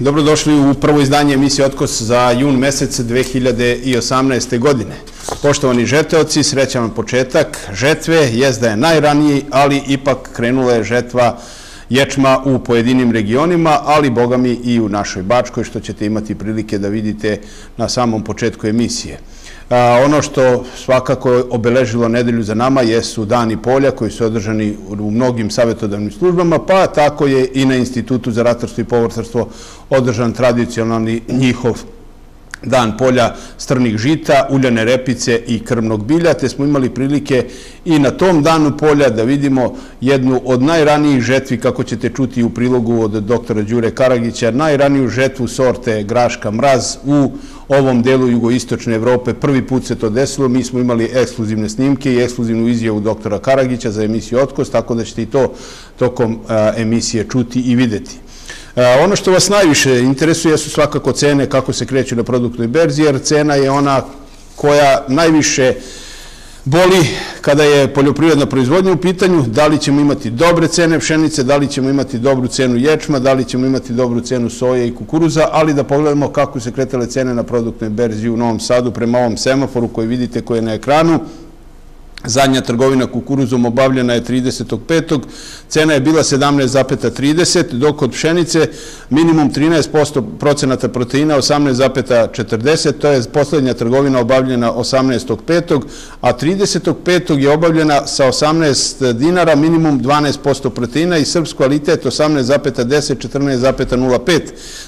Dobrodošli u prvo izdanje emisije Otkos za jun mesec 2018. godine. Poštovani žeteoci, srećan vam početak žetve, jezda je najraniji, ali ipak krenula je žetva ječma u pojedinim regionima, ali bogami i u našoj Bačkoj, što ćete imati prilike da vidite na samom početku emisije. Ono što svakako obeležilo nedelju za nama jesu dani polja koji su održani u mnogim savjetodavnim službama, pa tako je i na Institutu za ratarstvo i povrtarstvo održan tradicionalni njihov dan polja strnih žita, uljane repice i krmnog bilja, te smo imali prilike i na tom danu polja da vidimo jednu od najranijih žetvi, kako ćete čuti u prilogu od doktora Đure Karagića, najraniju žetvu sorte Graška Mraz u ovom delu jugoistočne Evrope. Prvi put se to desilo, mi smo imali ekskluzivne snimke i ekskluzivnu izjavu doktora Karagića za emisiju Otkos, tako da ćete i to tokom emisije čuti i videti. Ono što vas najviše interesuje su svakako cene kako se kreću na produktnoj berzi, jer cena je ona koja najviše boli kada je poljoprivredna proizvodnja u pitanju, da li ćemo imati dobre cene pšenice, da li ćemo imati dobru cenu ječma, da li ćemo imati dobru cenu soje i kukuruza, ali da pogledamo kako se kretale cene na produktnoj berzi u Novom Sadu prema ovom semaforu koji vidite koji je na ekranu. Zadnja trgovina kukuruzom obavljena je 35. Cena je bila 17,30, dok od pšenice minimum 13% procenata proteina 18,40, to je poslednja trgovina obavljena 18.5. a 30.5. je obavljena sa 18 dinara, minimum 12% proteina i srpsko kvalitet 18,10, 14,05.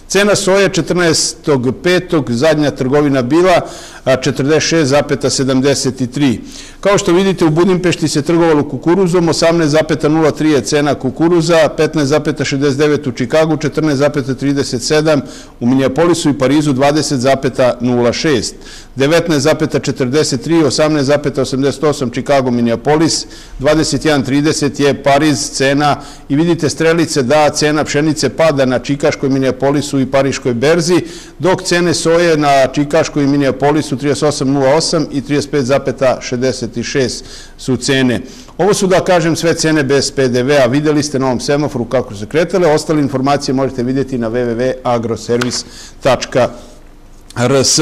Cena soje 14.5. zadnja trgovina bila 46,73. Kao što vidite, u Budimpešti se trgovalo kukuruzom, 18,03 je cena kukuruza, 15,69 u Čikagu, 14,37 u Minneapolisu i Parizu, 20,06. 19,43, 18,88 Čikago, Minneapolis, 21,30 je Pariz cena i vidite strelice da cena pšenice pada na Čikaškoj, Minneapolisu i Pariškoj berzi, dok cene soje na Čikaškoj i Minneapolisu 38,08 i 35,66 su cene. Ovo su, da kažem, sve cene bez PDV-a. Videli ste na ovom semaforu kako se kretale. Ostale informacije možete vidjeti na www.agroservis.rs.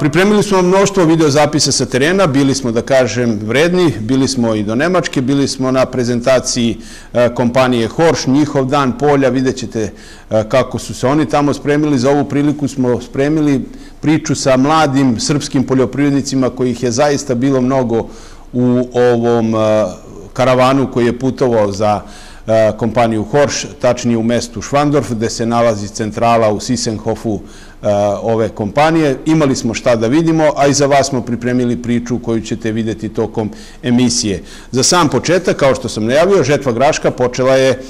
Pripremili smo mnoštvo videozapisa sa terena, bili smo, da kažem, vredni, bili smo i do Nemačke, bili smo na prezentaciji kompanije Horš, njihov dan polja, vidjet ćete kako su se oni tamo spremili. Za ovu priliku smo spremili priču sa mladim srpskim poljoprivrednicima kojih je zaista bilo mnogo u ovom karavanu koji je putovao za kompaniju Horš, tačnije u mestu Švandorf, gde se nalazi centrala u Sisenhofu ove kompanije. Imali smo šta da vidimo, a i za vas smo pripremili priču koju ćete videti tokom emisije. Za sam početak, kao što sam najavio, žetva graška počela je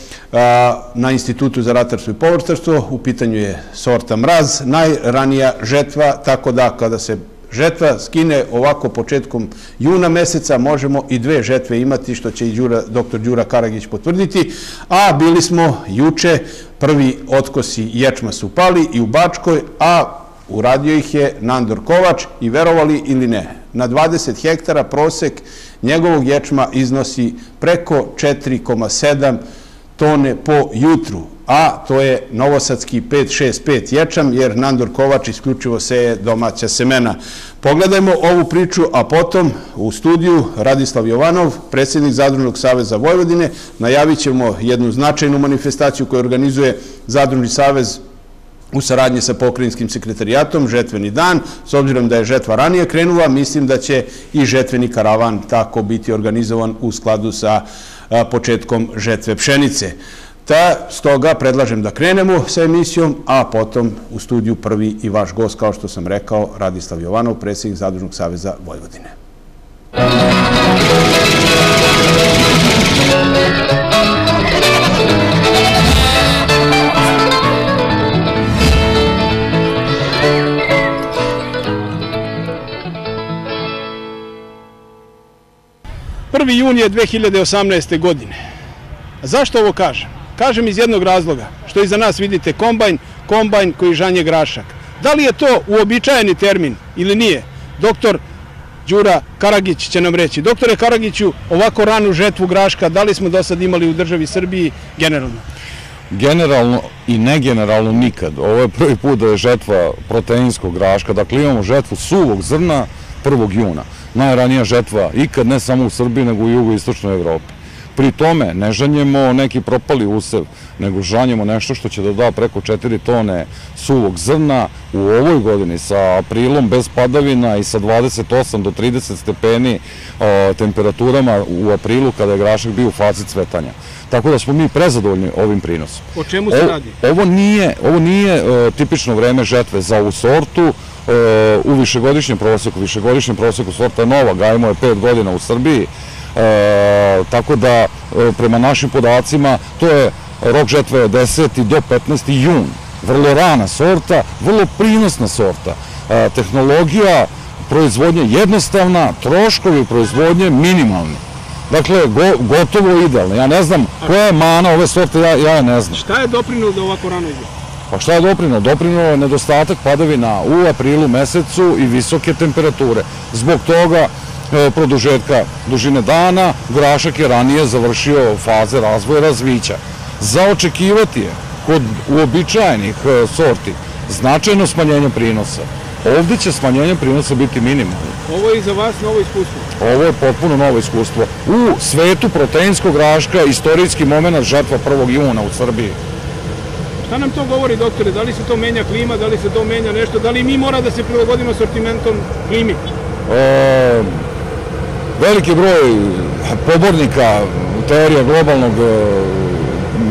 na Institutu za ratarstvo i povrtarstvo. U pitanju je sorta mraz, najranija žetva, tako da kada se žetva skine ovako početkom juna meseca, možemo i dve žetve imati, što će i doktor Đura Karagić potvrditi, a bili smo juče, prvi otkosi ječma su pali i u Bačkoj, a uradio ih je Nandor Kovač i verovali ili ne, na 20 hektara prosek njegovog ječma iznosi preko 4,7 tone po jutru, a to je Novosadski 565 ječam, jer Nandor Kovač isključivo seje domaća semena. Pogledajmo ovu priču, a potom u studiju Radislav Jovanov, predsjednik Zadružnog saveza Vojvodine, najavit ćemo jednu značajnu manifestaciju koju organizuje Zadružni savez u saradnji sa pokrajinskim sekretarijatom, žetveni dan, s obzirom da je žetva ranije krenula, mislim da će i žetveni karavan tako biti organizovan u skladu sa početkom žetve pšenice. Ta, stoga predlažem da krenemo sa emisijom, a potom u studiju prvi i vaš gost, kao što sam rekao, Radislav Jovanov, predsjednik Zadružnog saveza Vojvodine. Prvi jun je 2018. godine. Zašto ovo kažem? Kažem iz jednog razloga, što iza nas vidite kombajn, kombajn koji žanje grašak. Da li je to uobičajeni termin ili nije? Doktor Đura Karagić će nam reći. Doktore Karagiću, ovako ranu žetvu graška, da li smo do sad imali u državi Srbiji generalno? generalno i negeneralno nikad. Ovo je prvi put da je žetva proteinskog graška, dakle imamo žetvu suvog zrna 1. juna. Najranija žetva ikad, ne samo u Srbiji, nego u jugoistočnoj Evropi. Pri tome ne žanjemo neki propali usev, nego žanjemo nešto što će da da preko 4 tone suvog zrna u ovoj godini sa aprilom bez padavina i sa 28 do 30 stepeni temperaturama u aprilu kada je grašak bio u fazi cvetanja. Tako da smo mi prezadovoljni ovim prinosom. O čemu se radi? Ovo nije, ovo nije tipično vreme žetve za ovu sortu, u višegodišnjem proseku, višegodišnjem proseku sorta nova, gajimo je 5 godina u Srbiji, tako da prema našim podacima to je rok žetve od 10. do 15. jun. Vrlo rana sorta, vrlo prinosna sorta. Tehnologija proizvodnje jednostavna, troškovi proizvodnje minimalni. Dakle, gotovo idealno. Ja ne znam koja je mana ove sorte, ja, ja ne znam. Šta je doprinilo da ovako rano ide? Pa šta je doprinilo? Doprinilo je nedostatak padavina u aprilu mesecu i visoke temperature. Zbog toga produžetka dužine dana, grašak je ranije završio faze razvoja razvića. Za očekivati je kod uobičajenih e, sorti značajno smanjenje prinosa. Ovde će smanjenje prinosa biti minimalno. Ovo je i za vas novo iskustvo? Ovo je potpuno novo iskustvo. U svetu proteinskog raška, istorijski moment žetva 1. juna u Srbiji. Šta nam to govori, doktore? Da li se to menja klima, da li se to menja nešto? Da li mi mora da se prilagodimo sortimentom klimi? E, veliki broj pobornika teorija globalnog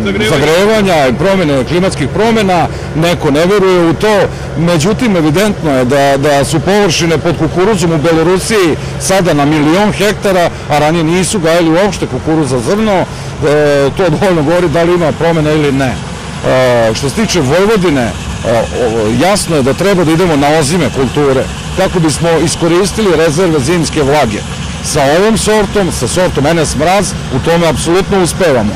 zagrevanja i promjene klimatskih promjena, neko ne veruje u to, međutim evidentno je da, da su površine pod kukuruzom u Belorusiji sada na milion hektara, a ranije nisu gajali uopšte kukuruza zrno, e, to dovoljno govori da li ima promjena ili ne. E, što se tiče Vojvodine, e, jasno je da treba da idemo na ozime kulture, kako bismo iskoristili rezerve zimske vlage. Sa ovom sortom, sa sortom NS Mraz, u tome apsolutno uspevamo.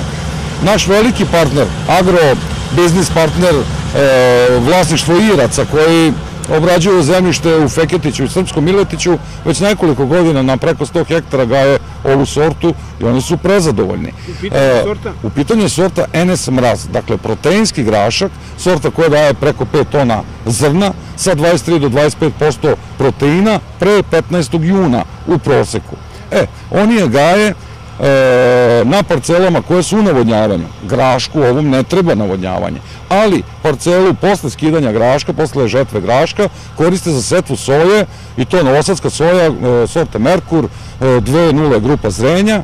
Naš veliki partner, agro biznis partner, e, vlasništvo Iraca koji obrađuju zemljište u Feketiću i Srpskom Miletiću, već nekoliko godina na preko 100 hektara gaje ovu sortu i oni su prezadovoljni. U pitanju je sorta? U pitanju je sorta NS Mraz, dakle proteinski grašak, sorta koja daje preko 5 tona zrna sa 23 do 25% proteina pre 15. juna u proseku. E, oni je gaje E, na parcelama koje su u navodnjavanju. Grašku ovom ne treba navodnjavanje, ali parcelu posle skidanja graška, posle žetve graška, koriste za setvu soje i to novosadska soja, e, sorte Merkur, 2.0 e, grupa zrenja.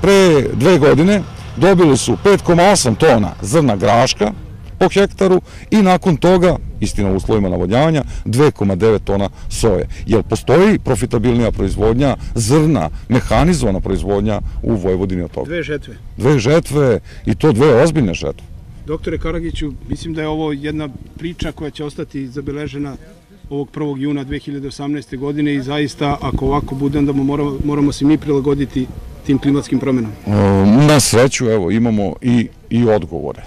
Pre dve godine dobili su 5,8 tona zrna graška, po hektaru i nakon toga, istina u uslovima navodnjavanja, 2,9 tona soje. Jer postoji profitabilnija proizvodnja zrna, mehanizovana proizvodnja u Vojvodini od toga. Dve žetve. Dve žetve i to dve ozbiljne žetve. Doktore Karagiću, mislim da je ovo jedna priča koja će ostati zabeležena ovog 1. juna 2018. godine i zaista, ako ovako bude, onda moramo, moramo se mi prilagoditi tim klimatskim promenama. Na sreću, evo, imamo i, i odgovore.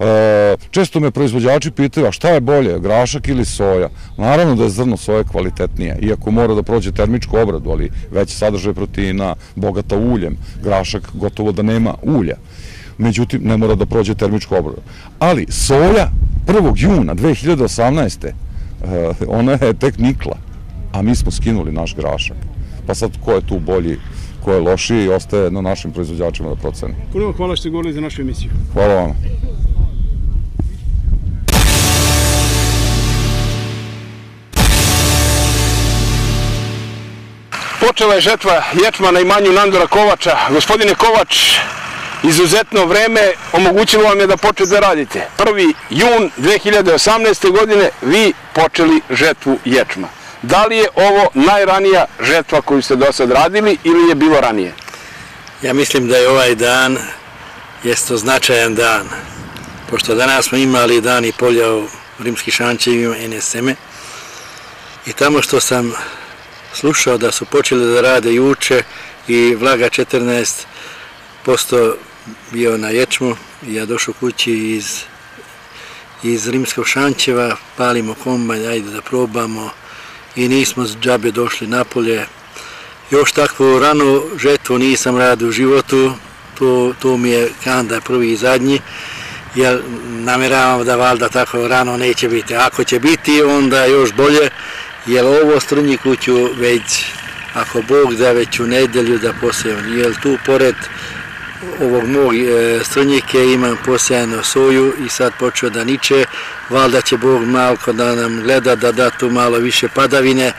E, često me proizvođači pitaju, a šta je bolje, grašak ili soja? Naravno da je zrno soje kvalitetnije, iako mora da prođe termičku obradu, ali već sadržaj proteina bogata uljem, grašak gotovo da nema ulja. Međutim, ne mora da prođe termičku obradu. Ali soja 1. juna 2018. E, ona je tek nikla, a mi smo skinuli naš grašak. Pa sad, ko je tu bolji, ko je lošiji, ostaje na našim proizvođačima da proceni. Puno hvala što ste govorili za našu emisiju. Hvala vam. Počela je žetva ječma na imanju Nandora Kovača. Gospodine Kovač, izuzetno vreme omogućilo vam je da počete da radite. 1. jun 2018. godine vi počeli žetvu ječma. Da li je ovo najranija žetva koju ste do sad radili ili je bilo ranije? Ja mislim da je ovaj dan jesto značajan dan. Pošto danas smo imali dan i polja u rimskih šančevima NSM-e i tamo što sam slušao da su počeli da rade juče i vlaga 14% bio na ječmu ja došao kući iz iz Rimskog šančeva, palimo kombanj, ajde da probamo i nismo s džabe došli napolje. Još takvu ranu žetvu nisam radio u životu, to, to mi je kanda prvi i zadnji jer nameravam da valjda tako rano neće biti. Ako će biti, onda još bolje, jer ovo strnjiku ću već, ako Bog da već u nedelju da posejem, jer tu pored ovog mog e, strnjike imam posejano soju i sad počeo da niče, valjda će Bog malko da nam gleda da da tu malo više padavine,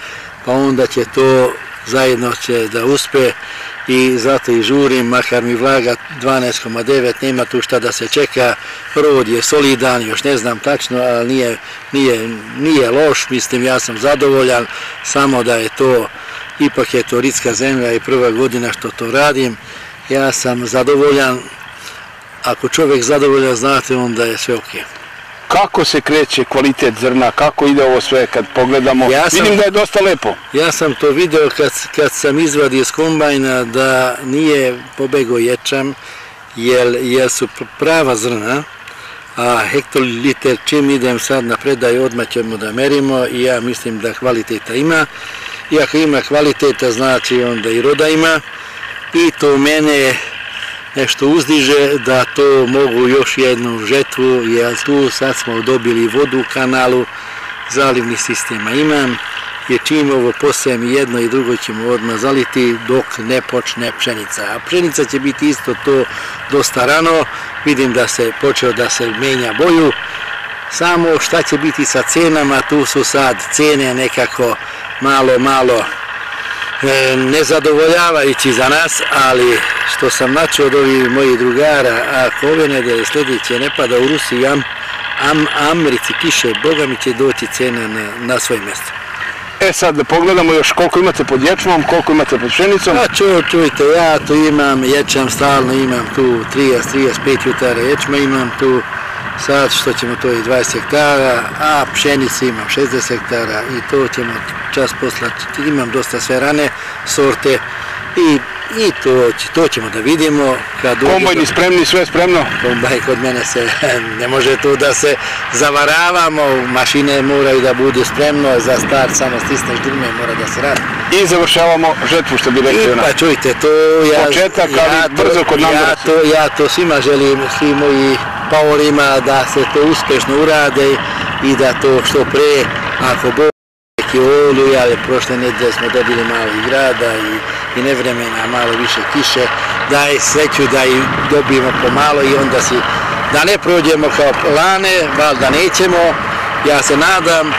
pa onda će to zajedno će da uspe i zato i žurim, makar mi vlaga 12,9, nema tu šta da se čeka, rod je solidan, još ne znam tačno, ali nije, nije, nije loš, mislim ja sam zadovoljan, samo da je to, ipak je to ritska zemlja i prva godina što to radim, ja sam zadovoljan, ako čovjek zadovoljan, znate, onda je sve okej. Okay kako se kreće kvalitet zrna, kako ide ovo sve kad pogledamo. Ja sam, Vidim da je dosta lepo. Ja sam to video kad, kad sam izvadio iz kombajna da nije pobego ječam, jer, jer su prava zrna, a hektoliter čim idem sad na predaj odmah ćemo da merimo i ja mislim da kvaliteta ima. I ako ima kvaliteta znači onda i roda ima i to mene nešto uzdiže da to mogu još jednu žetvu, jer tu sad smo dobili vodu u kanalu, zalivni sistema imam, jer čim ovo posajem jedno i drugo ćemo odmah zaliti dok ne počne pšenica. A pšenica će biti isto to dosta rano, vidim da se počeo da se menja boju, samo šta će biti sa cenama, tu su sad cene nekako malo, malo nezadovoljavajući za nas, ali što sam načeo od ovih mojih drugara, ako ove nedelje sljedeće ne pada u Rusiji, am, am, Americi kiše, Boga mi će doći cena na, na svoje mjesto. E sad da pogledamo još koliko imate pod ječmom, koliko imate pod pšenicom. Pa ču, čujte, ja tu imam ječam, stalno imam tu 30-35 jutara ječma, imam tu sad što ćemo to i 20 hektara, a pšenice imam 60 hektara i to ćemo čas poslati. Imam dosta sve rane sorte i i to, to ćemo da vidimo. Kad Kombajni spremni, sve spremno? Kombaj kod mene se, ne može to da se zavaravamo, mašine moraju da bude spremno, za start samo stisneš drme, mora da se radi. I završavamo žetvu, što bi rekli ona. Pa čujte, to ja... Početak, ali ja brzo kod nam ja to, ja to svima želim, svi moji paorima, da se to uspešno urade i da to što pre, ako Bog neki oluj, ali prošle nedelje smo dobili malo i grada i, i nevremena, malo više kiše, daj sreću da i dobijemo pomalo i onda si, da ne prođemo kao plane, da nećemo, ja se nadam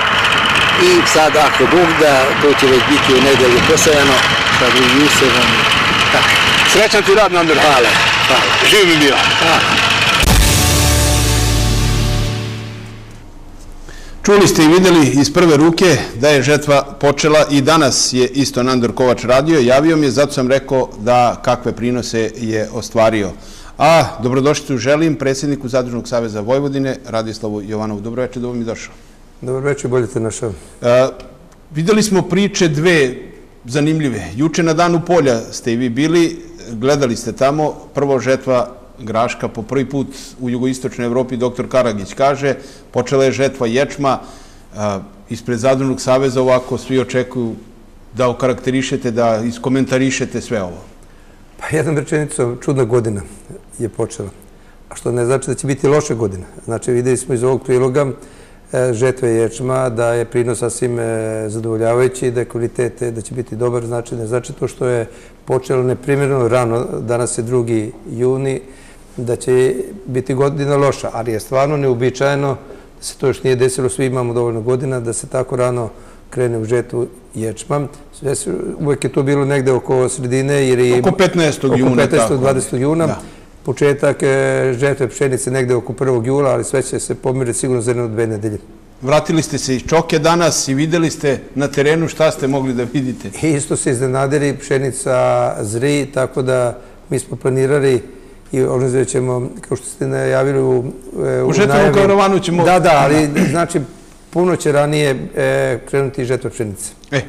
i sad ako Bog da, to će već biti u nedelju posajano, sa drugim usevom, tako. Srećan ti rad, Nandor. Hvala, hvala. Živ mi bio. Hvala. Čuli ste i videli iz prve ruke da je žetva počela i danas je isto Nandor Kovač radio. Javio mi je, zato sam rekao da kakve prinose je ostvario. A dobrodošlicu želim predsjedniku Zadružnog saveza Vojvodine, Radislavu Jovanovu. Dobro večer, dobro mi došao. Dobro večer, bolje te našao. Videli smo priče dve zanimljive. Juče na danu polja ste i vi bili, gledali ste tamo, prvo žetva graška po prvi put u jugoistočnoj Evropi, doktor Karagić kaže, počela je žetva ječma, ispred Zadružnog saveza ovako svi očekuju da okarakterišete, da iskomentarišete sve ovo. Pa jednom rečenicom, čudna godina je počela. A što ne znači da će biti loša godina. Znači, videli smo iz ovog priloga e, žetve ječma, da je prinos sasvim e, zadovoljavajući, da je kvalitet, da će biti dobar, znači ne znači to što je počelo neprimjerno rano, danas je 2. juni, da će biti godina loša, ali je stvarno neobičajeno da se to još nije desilo, svi imamo dovoljno godina, da se tako rano krene u žetu ječma. Uvijek je to bilo negde oko sredine. Oko 15. juna. Oko 15. 20. juna. Početak žetve pšenice negde oko 1. jula, ali sve će se pomiriti sigurno za jedno dve nedelje. Vratili ste se iz Čoke danas i videli ste na terenu šta ste mogli da vidite? Isto se iznenadili, pšenica zri, tako da mi smo planirali i organizovat ćemo, kao što ste najavili u, e, u, žetvenom karavanu ćemo... Da, da, ali znači puno će ranije e, krenuti žetva pšenice. E,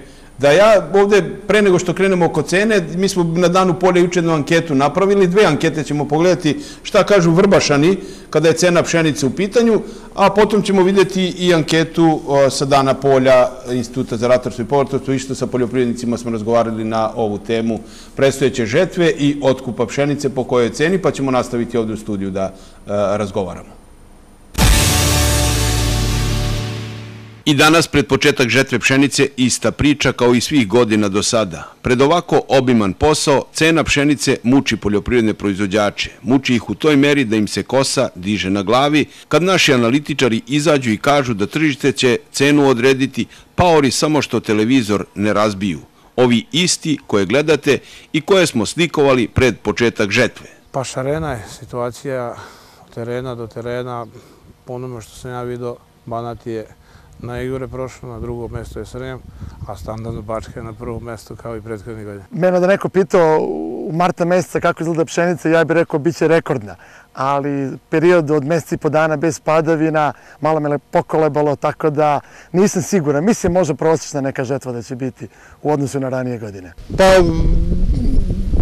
da ja ovde, pre nego što krenemo oko cene, mi smo na danu polja juče jednu anketu napravili, dve ankete ćemo pogledati šta kažu Vrbašani kada je cena pšenice u pitanju, a potom ćemo vidjeti i anketu sa dana polja Instituta za ratarstvo i povrtarstvo, išto sa poljoprivrednicima smo razgovarali na ovu temu predstojeće žetve i otkupa pšenice po kojoj ceni, pa ćemo nastaviti ovde u studiju da razgovaramo. I danas, pred početak žetve pšenice, ista priča kao i svih godina do sada. Pred ovako obiman posao, cena pšenice muči poljoprivredne proizvođače. Muči ih u toj meri da im se kosa diže na glavi, kad naši analitičari izađu i kažu da tržište će cenu odrediti paori samo što televizor ne razbiju. Ovi isti koje gledate i koje smo slikovali pred početak žetve. Pa šarena je situacija od terena do terena. Po što sam ja vidio, Banat je na Igore prošlo, na drugo mesto je Srem, a standardno Bačka je na prvom mestu kao i prethodnih godina. Mene da neko pitao u marta meseca kako izgleda pšenica, ja bih rekao bit će rekordna. Ali period od meseca i po dana bez padavina, malo me pokolebalo, tako da nisam siguran. Mislim možda prosječna neka žetva da će biti u odnosu na ranije godine. Pa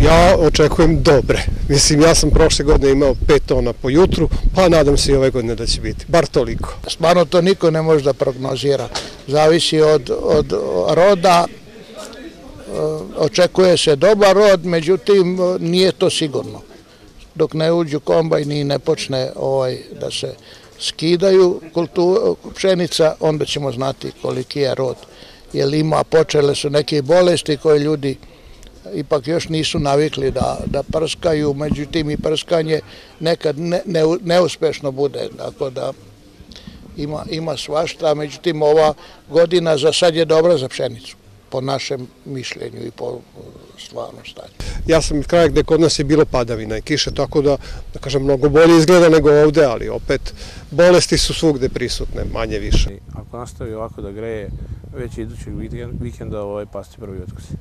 ja očekujem dobre. Mislim, ja sam prošle godine imao 5 tona po jutru, pa nadam se i ove godine da će biti. Bar toliko. Stvarno to niko ne može da prognozira. Zavisi od, od roda, e, očekuje se dobar rod, međutim nije to sigurno. Dok ne uđu kombajn i ne počne ovaj, da se skidaju kultu, pšenica, onda ćemo znati koliki je rod. Jer ima, počele su neke bolesti koje ljudi ipak još nisu navikli da, da prskaju, međutim i prskanje nekad ne, ne, neuspešno bude, tako da ima, ima svašta, međutim ova godina za sad je dobra za pšenicu po našem mišljenju i po stvarnom stanju. Ja sam iz kraja gde kod nas je bilo padavina i kiše, tako da, da kažem, mnogo bolje izgleda nego ovde, ali opet bolesti su svugde prisutne, manje više. Ako nastavi ovako da greje, već idućeg vikenda ovaj pasti prvi otkusi.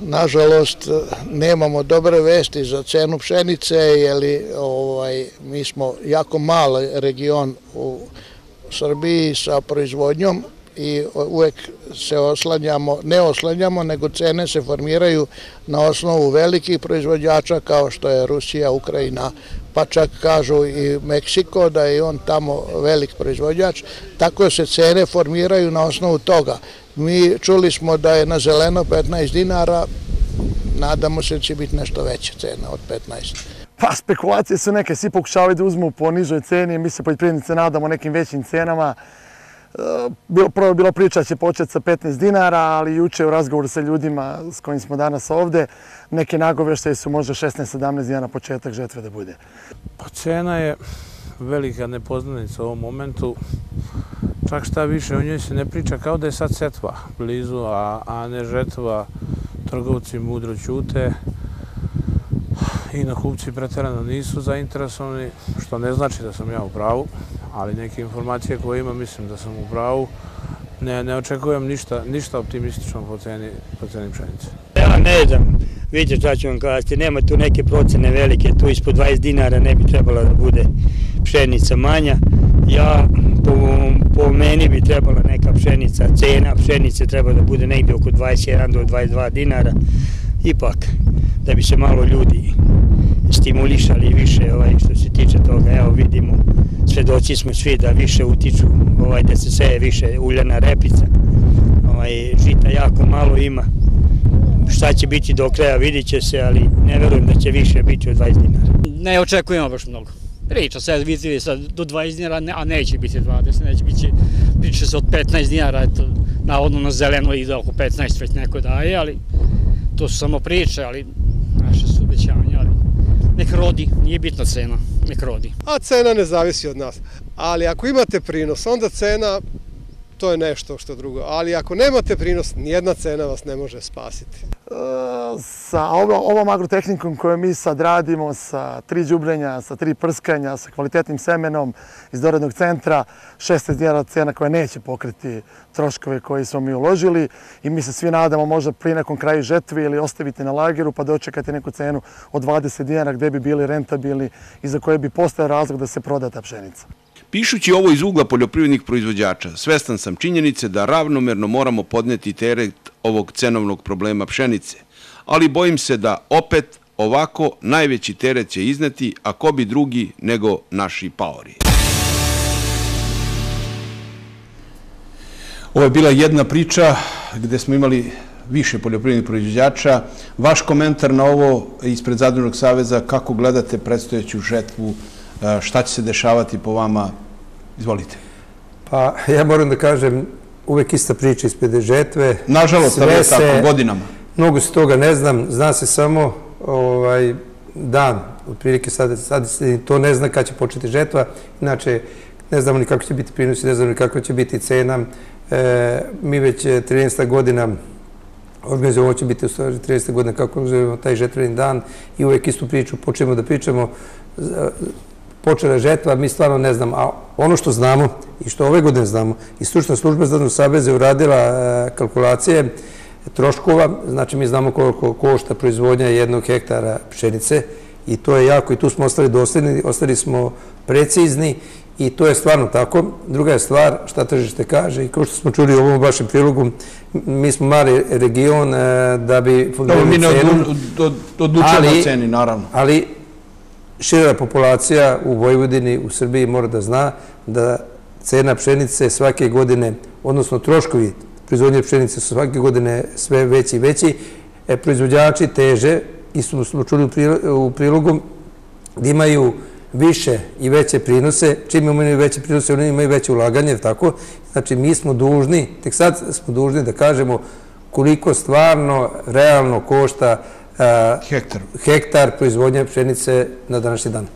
Nažalost, nemamo dobre vesti za cenu pšenice, jer ovaj, mi smo jako mal region u Srbiji sa proizvodnjom i uvek se oslanjamo, ne oslanjamo, nego cene se formiraju na osnovu velikih proizvođača kao što je Rusija, Ukrajina, pa čak kažu i Meksiko da je on tamo velik proizvođač, tako se cene formiraju na osnovu toga. Mi čuli smo da je na zeleno 15 dinara, nadamo se da će biti nešto veća cena od 15. Pa spekulacije su neke, svi pokušavaju da uzmu po nižoj ceni, mi se poljoprivrednice nadamo nekim većim cenama. Prvo je bilo priča da će početi sa 15 dinara, ali juče u razgovoru sa ljudima s kojim smo danas ovde, neke nagoveštaje su možda 16-17 dinara početak žetve da bude. Pa cena je velika nepoznanica u ovom momentu. Čak šta više, o njoj se ne priča kao da je sad setva blizu, a, a ne žetva. Trgovci mudro ćute i na kupci preterano nisu zainteresovani, što ne znači da sam ja u pravu ali neke informacije koje imam, mislim da sam u pravu. Ne, ne očekujem ništa, ništa optimistično po ceni, po ceni pšenice. Ja ne znam, vidite šta ću vam kazati, nema tu neke procene velike, tu ispod 20 dinara ne bi trebalo da bude pšenica manja. Ja, po, po meni bi trebala neka pšenica, cena pšenice treba da bude negde oko 21 do 22 dinara. Ipak, da bi se malo ljudi stimulišali više ovaj, što se tiče toga. Evo vidimo, svedoci smo svi da više utiču, ovaj, da se seje više uljana repica, ovaj, žita jako malo ima. Šta će biti do kraja vidit će se, ali ne verujem da će više biti od 20 dinara. Ne očekujemo baš mnogo. Priča se vidjeli sad do 20 dinara, a neće biti 20, neće biti, priča se od 15 dinara, eto, navodno na zeleno ide oko 15 već neko daje, ali to su samo priče, ali naše su obećanja, ali nek rodi, nije bitna cena, nek rodi. A cena ne zavisi od nas. Ali ako imate prinos, onda cena to je nešto što drugo. Ali ako nemate prinos, nijedna cena vas ne može spasiti. E, sa ovom agrotehnikom koju mi sad radimo, sa tri džubrenja, sa tri prskanja, sa kvalitetnim semenom iz dorednog centra, 16 dinara cena koja neće pokriti troškove koje smo mi uložili i mi se svi nadamo možda pri nekom kraju žetvi ili ostaviti na lageru pa dočekati neku cenu od 20 dinara gde bi bili rentabilni i za koje bi postao razlog da se proda ta pšenica. Pišući ovo iz ugla poljoprivrednih proizvođača, svestan sam činjenice da ravnomerno moramo podneti teret ovog cenovnog problema pšenice, ali bojim se da opet ovako najveći teret će izneti, a ko bi drugi nego naši paori. Ovo je bila jedna priča gde smo imali više poljoprivrednih proizvođača. Vaš komentar na ovo ispred Zadružnog saveza, kako gledate predstojeću žetvu šta će se dešavati po vama? Izvolite. Pa ja moram da kažem, uvek ista priča ispred žetve. Nažalost, ali je tako, godinama. Mnogo se toga ne znam, zna se samo ovaj, dan, otprilike sad, sad se to ne zna kad će početi žetva, inače ne znamo ni kako će biti prinosi, ne znamo ni kako će biti cena. E, mi već 13. godina organizujemo, će biti u stvari 30. godina kako organizujemo taj žetveni dan i uvek istu priču počnemo da pričamo počela žetva, mi stvarno ne znamo. A ono što znamo i što ove godine znamo, i stručna služba Zdravnog sabeza je uradila e, kalkulacije troškova, znači mi znamo koliko košta proizvodnja jednog hektara pšenice i to je jako i tu smo ostali dosledni, ostali smo precizni i to je stvarno tako. Druga je stvar šta tržište kaže i kao što smo čuli u ovom vašem prilogu, mi smo mali region e, da bi formirali cenu. Mi ne odlučujemo ceni, naravno. Ali šira populacija u Vojvodini, u Srbiji mora da zna da cena pšenice svake godine, odnosno troškovi proizvodnje pšenice su svake godine sve veći i veći. E, proizvođači teže, isto smo čuli u prilogu, da imaju više i veće prinose. Čim imaju veće prinose, oni imaju veće ulaganje, tako? Znači, mi smo dužni, tek sad smo dužni da kažemo koliko stvarno, realno košta hektar. hektar proizvodnje pšenice na današnji dan.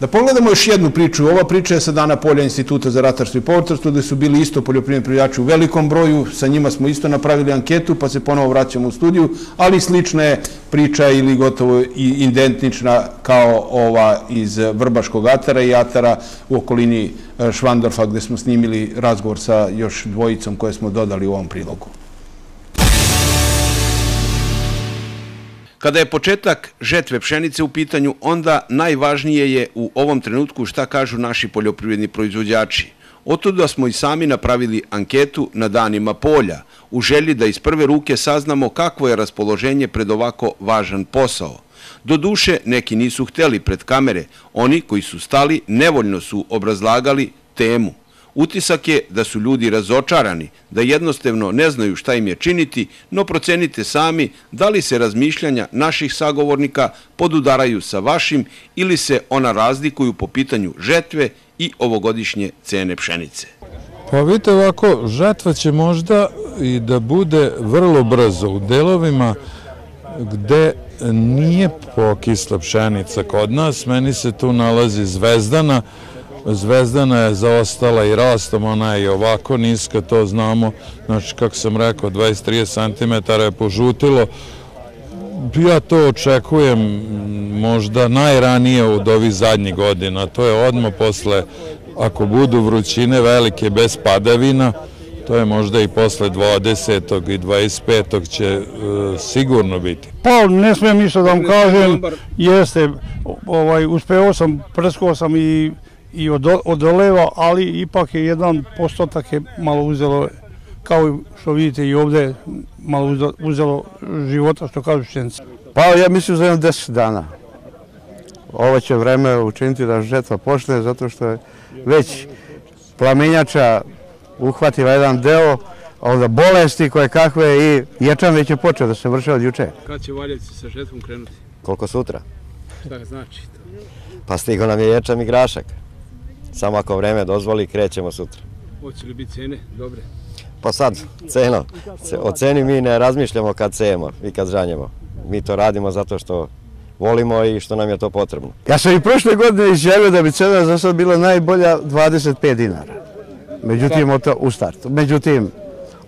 Da pogledamo još jednu priču. Ova priča je sa dana polja Instituta za ratarstvo i povrtarstvo, gde su bili isto poljoprivredni proizvođači u velikom broju. Sa njima smo isto napravili anketu, pa se ponovo vraćamo u studiju, ali slična je priča ili gotovo identična kao ova iz Vrbaškog atara i atara u okolini e, Švandorfa, gde smo snimili razgovor sa još dvojicom koje smo dodali u ovom prilogu. Kada je početak žetve pšenice u pitanju, onda najvažnije je u ovom trenutku šta kažu naši poljoprivredni proizvođači. Otuda smo i sami napravili anketu na danima polja, u želji da iz prve ruke saznamo kakvo je raspoloženje pred ovako važan posao. Do duše, neki nisu hteli pred kamere, oni koji su stali nevoljno su obrazlagali temu. Utisak je da su ljudi razočarani, da jednostavno ne znaju šta im je činiti, no procenite sami da li se razmišljanja naših sagovornika podudaraju sa vašim ili se ona razlikuju po pitanju žetve i ovogodišnje cene pšenice. Pa vidite ovako, žetva će možda i da bude vrlo brzo u delovima gde nije pokisla pšenica kod nas. Meni se tu nalazi Zvezdana, Zvezdana je zaostala i rastom, ona je i ovako niska, to znamo, znači kako sam rekao, 20-30 cm je požutilo. Ja to očekujem možda najranije od ovih zadnjih godina, to je odmah posle, ako budu vrućine velike bez padavina, to je možda i posle 20. i 25. će e, sigurno biti. Pa ne smijem ništa da vam kažem, jeste, ovaj, uspeo sam, prskao sam i i odoleva, ali ipak je jedan postotak je malo uzelo, kao što vidite i ovde, malo uzelo života, što kažu šćenci. Pa ja mislim za jedno deset dana. Ovo će vreme učiniti da žetva počne, zato što je već plamenjača uhvatila jedan deo, onda bolesti koje kakve i ječan već je počeo da se vrše od juče. Kad će Valjevci sa žetvom krenuti? Koliko sutra? Šta znači to? Pa stigo nam je ječan i grašak. Samo ako vreme dozvoli, krećemo sutra. Hoće li biti cene dobre? Pa sad, ceno. O ceni mi ne razmišljamo kad sejemo i kad žanjemo. Mi to radimo zato što volimo i što nam je to potrebno. Ja sam i prošle godine izjavio da bi cena za sad bila najbolja 25 dinara. Međutim, u startu. Međutim,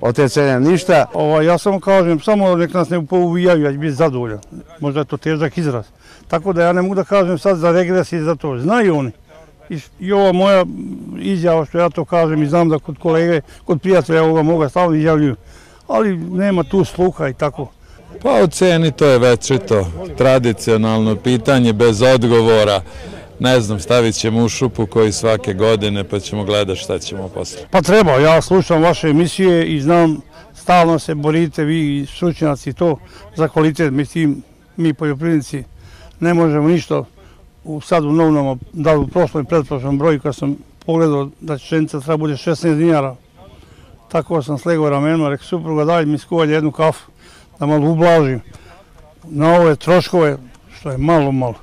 od te cene ništa. Ovo, ja samo kažem, samo nek nas ne pouvijaju, ja ću biti zadovoljan. Možda je to težak izraz. Tako da ja ne mogu da kažem sad za regres i za to. Znaju oni. I ova moja izjava što ja to kažem i znam da kod kolege, kod prijatelja ovoga moga stavno izjavljuju, ali nema tu sluha i tako. Pa o ceni to je večito, tradicionalno pitanje bez odgovora. Ne znam, stavit ćemo u šupu koji svake godine pa ćemo gledati šta ćemo posle. Pa treba, ja slušam vaše emisije i znam, stalno se borite vi stručnjaci to za kvalitet, mislim, mi poljoprivrednici ne možemo ništa u sad u novinama, da u prošlom i predprošlom broju kad sam pogledao da će pšenica treba bude 16 dinara. Tako sam slegao ramenima, rekao supruga daj mi skuvalje jednu kafu da malo ublažim na ove troškove, što je malo malo.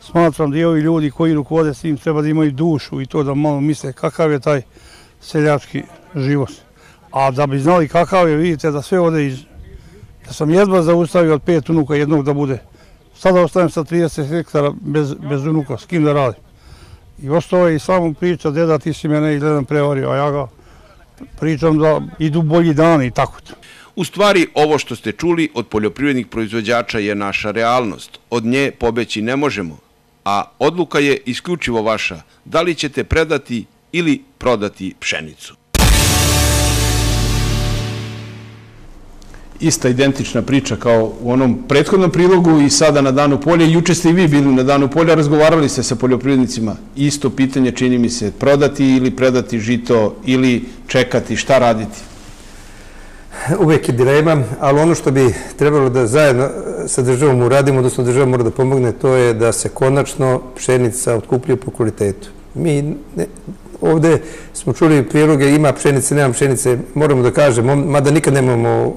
Smatram da i ovi ljudi koji rukovode s tim treba da imaju dušu i to da malo misle kakav je taj seljački život. A da bi znali kakav je, vidite da sve ode iz... Da sam jedva zaustavio od pet unuka jednog da bude. Sada ostajem sa 30 hektara bez, bez unuka, s kim da radim. I ostao je i samo priča, deda ti si mene jedan prevario, a ja ga pričam da idu bolji dani i tako to. U stvari, ovo što ste čuli od poljoprivrednih proizvođača je naša realnost. Od nje pobeći ne možemo, a odluka je isključivo vaša. Da li ćete predati ili prodati pšenicu? Ista identična priča kao u onom prethodnom prilogu i sada na danu polja. Juče ste i vi bili na danu polja, razgovarali ste sa poljoprivrednicima. Isto pitanje čini mi se, prodati ili predati žito ili čekati, šta raditi? Uvijek je dilema, ali ono što bi trebalo da zajedno sa državom uradimo, odnosno država mora da pomogne, to je da se konačno pšenica otkupljuje po kvalitetu. Mi ovde smo čuli priloge, ima pšenice, nema pšenice, moramo da kažemo, mada nikad nemamo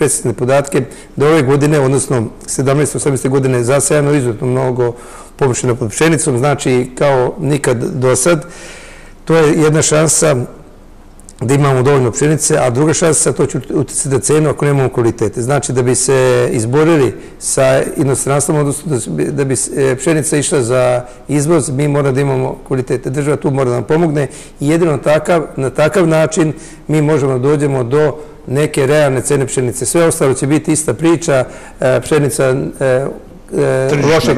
predsjedne podatke, da ove godine, odnosno 17-18. godine, zasajano izuzetno mnogo površina pod pšenicom, znači kao nikad do sad. To je jedna šansa da imamo dovoljno pšenice, a druga šansa to će utjecati da cenu ako nemamo kvalitete. Znači da bi se izborili sa inostranstvom, odnosno da bi e, pšenica išla za izvoz, mi moramo da imamo kvalitete. Država tu mora da nam pomogne i jedino na takav način mi možemo da dođemo do neke realne cene pšenice. Sve ostalo će biti ista priča, e, pšenica e, loša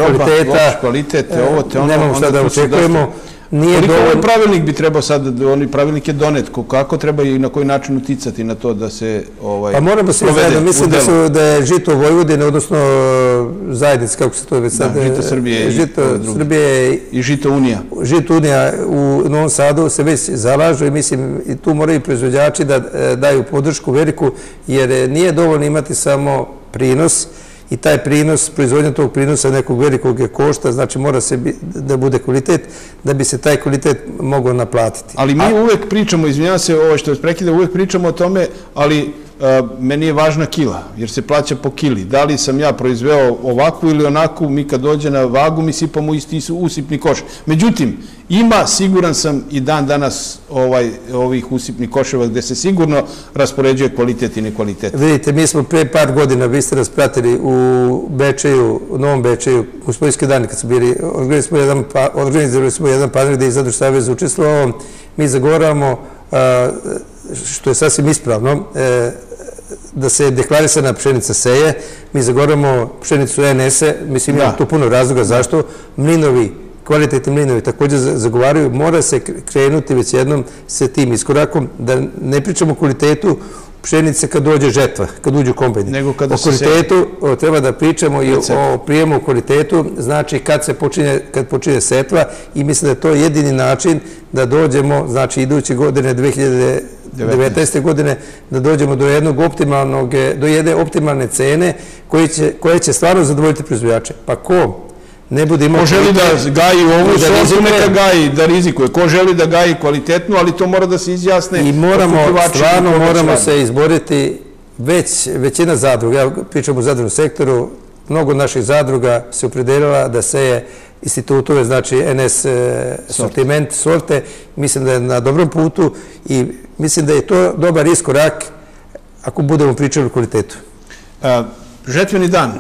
kvaliteta. Ovo te ono... Nemamo šta da očekujemo nije Koliko dovoljno... Koliko pravilnik bi trebao sad, da oni pravilnik je donet, kako treba i na koji način uticati na to da se ovaj, Pa moramo se zajedno, mislim da, su, da je žito Vojvodine, odnosno zajednic, kako se to već sad... Da, žito Srbije žito Srbije i žito Unija. Žito Unija u Novom Sadu se već zalažu i mislim i tu moraju proizvođači da e, daju podršku veliku, jer nije dovoljno imati samo prinos, i taj prinos, proizvodnja tog prinosa nekog velikog je košta, znači mora se da bude kvalitet, da bi se taj kvalitet mogao naplatiti. Ali mi uvek pričamo, izvinjam se, ovo što je prekida, uvek pričamo o tome, ali meni je važna kila, jer se plaća po kili. Da li sam ja proizveo ovakvu ili onakvu, mi kad dođe na vagu, mi sipamo isti usipni koš. Međutim, ima, siguran sam, i dan danas ovaj, ovih usipnih koševa gde se sigurno raspoređuje kvalitet i nekvalitet. Vidite, mi smo pre par godina, vi ste nas pratili u Bečeju, u Novom Bečeju, u Spojske dani kad su bili, pa, organizirali smo jedan panel gde je Zadruž Savez učestvovao, mi zagovaramo što je sasvim ispravno, e, da se deklarisana pšenica seje, mi zagoramo pšenicu NS-e, mislim imamo tu puno razloga zašto, mlinovi, kvalitetni mlinovi također zagovaraju, mora se krenuti već jednom sa tim iskorakom, da ne pričamo o kvalitetu pšenice kad dođe žetva, kad uđu kombajni. Nego kada se O kvalitetu treba da pričamo i o prijemu kvalitetu, znači kad se počinje, kad počinje setva i mislim da je to jedini način da dođemo, znači iduće godine 2000 19. godine da dođemo do jednog optimalnog, do jedne optimalne cene koje će stvarno zadovoljiti proizvojače. Pa ko ne bude imao... Ko želi da gaji ovu sortu, neka gaji, da rizikuje. Ko želi da gaji kvalitetnu, ali to mora da se izjasne. I moramo, stvarno moramo se izboriti već, većina zadruga, ja pričam u zadružnom sektoru, mnogo naših zadruga se opredelila da se je institutove, znači NS e, sortiment, sorte, mislim da je na dobrom putu i mislim da je to dobar iskorak ako budemo pričali o kvalitetu. Žetveni dan,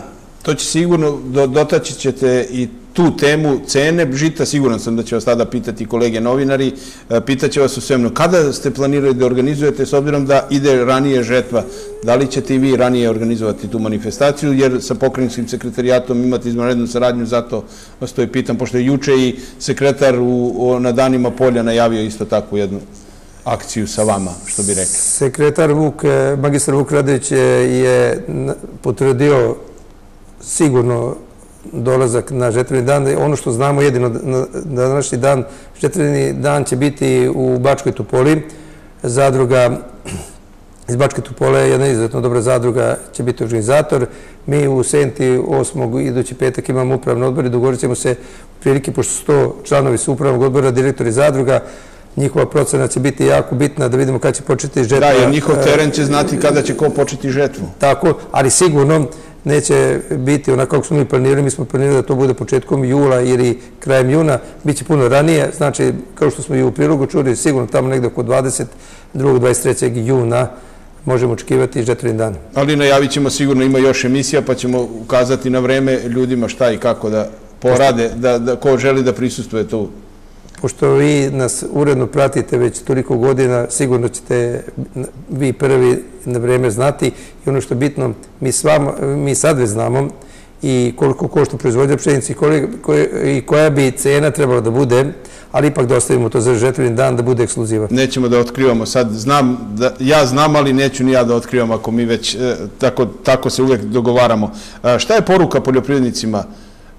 to će sigurno, dotaći ćete i tu temu cene žita, siguran sam da će vas tada pitati kolege novinari, e, pitaće vas u svemno, kada ste planirali da organizujete, s obzirom da ide ranije žetva, da li ćete i vi ranije organizovati tu manifestaciju, jer sa pokrajinskim sekretarijatom imate izvanrednu saradnju, zato vas to i pitam, pošto je juče i sekretar na danima polja najavio isto takvu jednu akciju sa vama, što bi rekli. Sekretar Vuk, e, magistar Vuk Radović je potvrdio sigurno dolazak na žetveni dan. Ono što znamo jedino na današnji dan, žetveni dan će biti u Bačkoj Tupoli. Zadruga iz Bačke Tupole, jedna izuzetno dobra zadruga, će biti organizator. Mi u Senti 8. idući petak imamo upravno odbor i dogovorit ćemo se prilike, pošto su to članovi su upravnog odbora, direktori zadruga, njihova procena će biti jako bitna da vidimo kada će početi žetva. Da, jer njihov teren će znati kada će ko početi žetvu. Tako, ali sigurno neće biti onako kako smo mi planirali, mi smo planirali da to bude početkom jula ili krajem juna, bit će puno ranije, znači kao što smo i u prilogu čuli, sigurno tamo negde oko 22. 23. juna možemo očekivati žetverin dan. Ali najavit ćemo sigurno, ima još emisija, pa ćemo ukazati na vreme ljudima šta i kako da porade, da, da ko želi da prisustuje tu pošto vi nas uredno pratite već toliko godina, sigurno ćete vi prvi na vreme znati i ono što je bitno, mi, sad već znamo i koliko košta proizvodnja pšenici i koja bi cena trebala da bude, ali ipak da ostavimo to za žetvenin dan da bude ekskluziva. Nećemo da otkrivamo sad, znam, da, ja znam, ali neću ni ja da otkrivam ako mi već e, tako se uvek dogovaramo. E, šta je poruka poljoprivrednicima?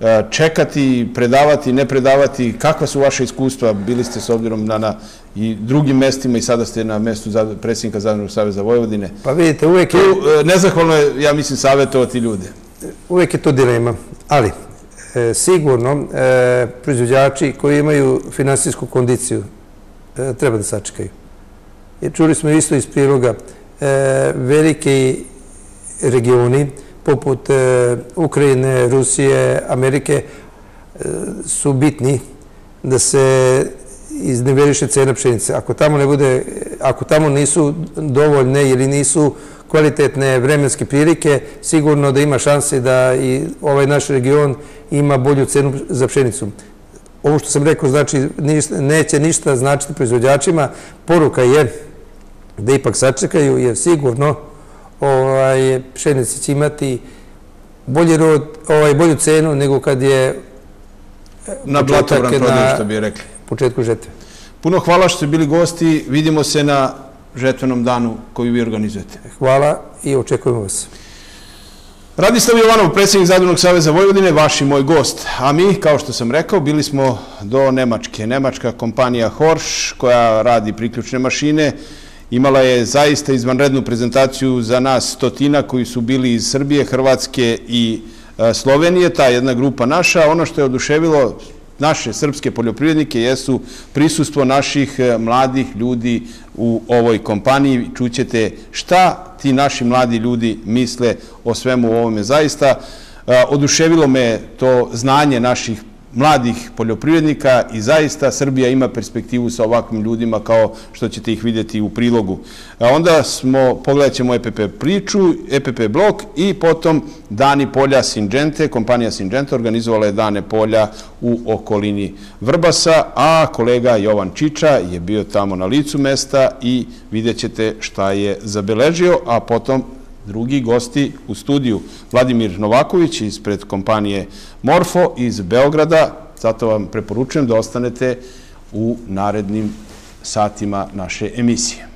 E, čekati, predavati, ne predavati, kakva su vaše iskustva, bili ste s obzirom na, na i drugim mestima i sada ste na mestu predsjednika Zadnog savjeza Vojvodine. Pa vidite, uvek je... E, nezahvalno je, ja mislim, savjetovati ljude. Uvek je to dilema, ali e, sigurno proizvođači koji imaju finansijsku kondiciju treba da sačekaju. Čuli smo isto iz priloga, velike regioni, poput e, Ukrajine, Rusije, Amerike e, su bitni da se izneveriše cena pšenice. Ako tamo ne bude, ako tamo nisu dovoljne ili nisu kvalitetne vremenske prilike, sigurno da ima šanse da i ovaj naš region ima bolju cenu za pšenicu. Ovo što sam rekao znači neće ništa značiti proizvođačima. Poruka je da ipak sačekaju jer sigurno ovaj, pšenica će imati bolji rod, ovaj, bolju cenu nego kad je na blatovran prodaj, što bi rekli. početku žetve. Puno hvala što ste bili gosti. Vidimo se na žetvenom danu koju vi organizujete. Hvala i očekujemo vas. Radislav Jovanov, predsjednik Zadružnog saveza Vojvodine, vaš i moj gost. A mi, kao što sam rekao, bili smo do Nemačke. Nemačka kompanija Horsch, koja radi priključne mašine, Imala je zaista izvanrednu prezentaciju za nas stotina koji su bili iz Srbije, Hrvatske i e, Slovenije, ta jedna grupa naša. Ono što je oduševilo naše srpske poljoprivrednike jesu prisustvo naših e, mladih ljudi u ovoj kompaniji. Čućete šta ti naši mladi ljudi misle o svemu ovome. Zaista e, oduševilo me to znanje naših mladih poljoprivrednika i zaista Srbija ima perspektivu sa ovakvim ljudima kao što ćete ih vidjeti u prilogu. A onda smo, pogledat ćemo EPP priču, EPP blok i potom Dani polja Sinđente, kompanija Sinđente organizovala je Dane polja u okolini Vrbasa, a kolega Jovan Čiča je bio tamo na licu mesta i vidjet ćete šta je zabeležio, a potom drugi gosti u studiju. Vladimir Novaković ispred kompanije Morfo iz Beograda. Zato vam preporučujem da ostanete u narednim satima naše emisije.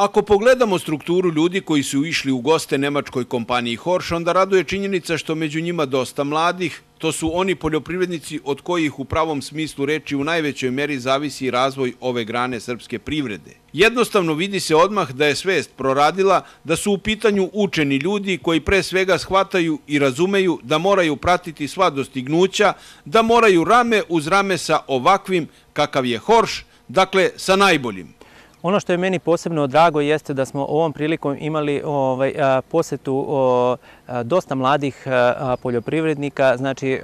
Ako pogledamo strukturu ljudi koji su išli u goste nemačkoj kompaniji Horš, onda raduje činjenica što među njima dosta mladih. To su oni poljoprivrednici od kojih u pravom smislu reči u najvećoj meri zavisi razvoj ove grane srpske privrede. Jednostavno vidi se odmah da je svest proradila da su u pitanju učeni ljudi koji pre svega shvataju i razumeju da moraju pratiti sva dostignuća, da moraju rame uz rame sa ovakvim kakav je Horš, dakle sa najboljim. Ono što je meni posebno drago jeste da smo ovom prilikom imali ovaj, posetu dosta mladih poljoprivrednika. Znači,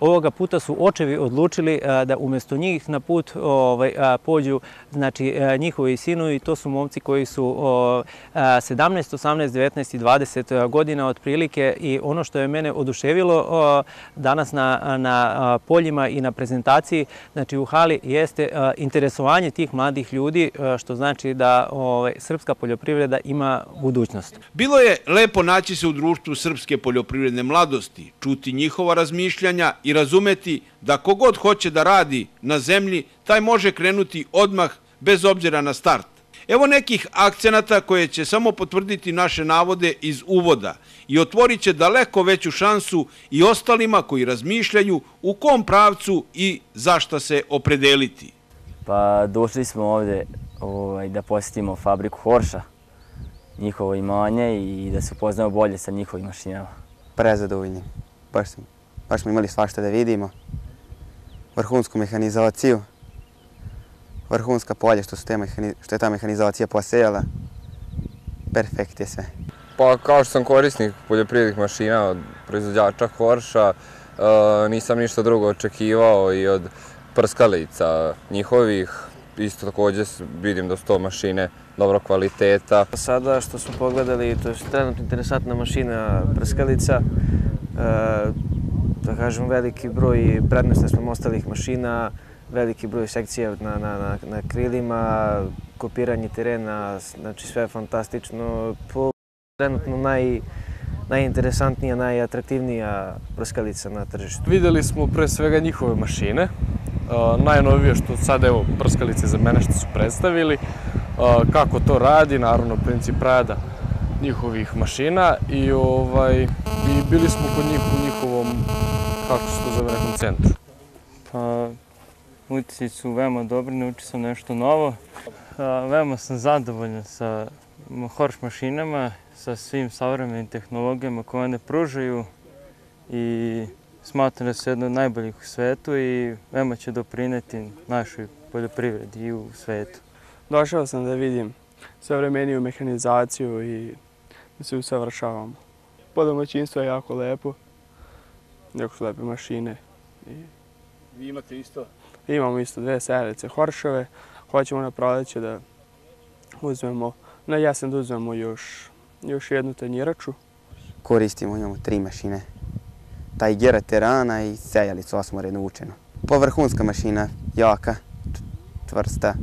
ovoga puta su očevi odlučili da umjesto njih na put ovaj, pođu znači, njihovi i to su momci koji su 17, 18, 19 i 20 godina otprilike i ono što je mene oduševilo danas na, na poljima i na prezentaciji znači u hali jeste interesovanje tih mladih ljudi što znači da ovaj, srpska poljoprivreda ima budućnost. Bilo je lepo naći se u društvu srpske poljoprivredne mladosti, čuti njihova razmišljanja i razumeti da kogod hoće da radi na zemlji, taj može krenuti odmah bez obzira na start. Evo nekih akcenata koje će samo potvrditi naše navode iz uvoda i otvorit će daleko veću šansu i ostalima koji razmišljaju u kom pravcu i zašta se opredeliti. Pa došli smo ovde ovaj, da posjetimo fabriku Horša njihovo imanje i da se upoznamo bolje sa njihovim mašinama. Prezadovoljni. Baš, smo, baš smo imali svašta da vidimo. Vrhunsku mehanizaciju, vrhunska polja što, su te mehani, što je ta mehanizacija posejala perfekt je sve. Pa kao što sam korisnik poljoprivrednih mašina od proizvođača Horša, nisam ništa drugo očekivao i od prskalica njihovih. Isto takođe vidim da su to mašine dobro kvaliteta. Sada što smo pogledali, to je trenutno interesantna mašina prskalica, da kažem veliki broj prednosti smo ostalih mašina, veliki broj sekcija na, na, na, na krilima, kopiranje terena, znači sve je fantastično. Po trenutno naj, najinteresantnija, najatraktivnija prskalica na tržištu. Videli smo pre svega njihove mašine. Uh, najnovije što sad evo prskalice za mene što su predstavili, uh, kako to radi, naravno princip rada njihovih mašina i ovaj i bili smo kod njih u njihovom kako se to zove nekom centru. Pa utisci su veoma dobri, naučio sam nešto novo. A, veoma sam zadovoljan sa Horš mašinama, sa svim savremenim tehnologijama koje one pružaju i smatram da su jedno od najboljih u svetu i veoma će doprineti našoj poljoprivredi i u svetu. Došao sam da vidim savremeniju mehanizaciju i da se usavršavamo. Po domaćinstvu je jako lepo, jako su lepe mašine. I... Vi imate isto? Imamo isto dve serice Horšove. Hoćemo na proleće da uzmemo, na jesen da uzmemo još, još jednu tanjiraču. Koristimo, imamo tri mašine. Tigera, Terana i sejalicu osmoredno učeno. Povrhunska mašina, jaka, čvrsta,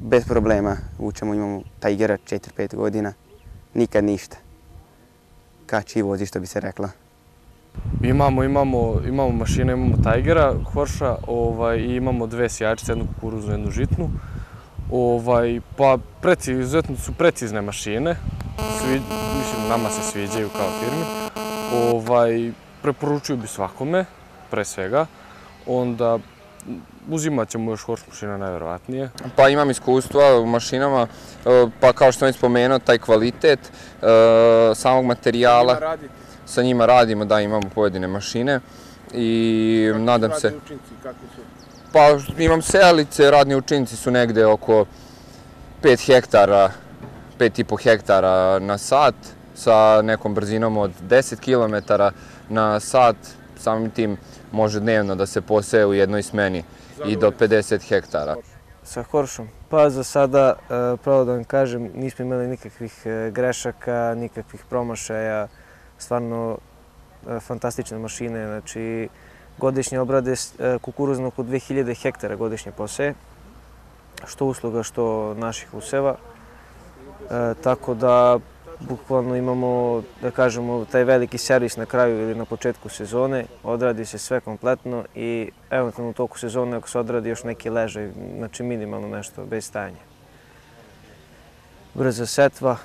bez problema učemo, imamo Tigera 4-5 godina, nikad ništa. Kači vozi, što bi se rekla. Imamo, imamo, imamo mašine, imamo Tigera, Horša ovaj, i imamo dve sjačice, jednu kukuruznu, jednu žitnu. Ovaj, pa preci, izuzetno su precizne mašine, Svi, mislim, nama se sviđaju kao firmi. Ovaj, preporučuju bi svakome, pre svega. Onda uzimat ćemo još horš mašina najverovatnije. Pa imam iskustva u mašinama, pa kao što sam spomenuo, taj kvalitet samog materijala. Njima radite? Sa njima radimo, da, imamo pojedine mašine i Kako nadam se... radni učinci, kako su? Pa imam sejalice, radni učinci su negde oko 5 hektara, 5,5 hektara na sat sa nekom brzinom od 10 km na sat. Samim tim može dnevno da se poseje u jednoj smeni i do 50 hektara. Sa Horšom? Pa za sada, e, pravo da vam kažem, nismo imali nikakvih e, grešaka, nikakvih promašaja. Stvarno e, fantastične mašine, znači godišnje obrade kukuruzno oko 2000 hektara godišnje poseje, što usluga, što naših useva. Tako da bukvalno imamo, da kažemo, taj veliki servis na kraju ili na početku sezone, odradi se sve kompletno i eventualno u toku sezone ako se odradi još neki ležaj, znači minimalno nešto bez stajanja. Brza setva,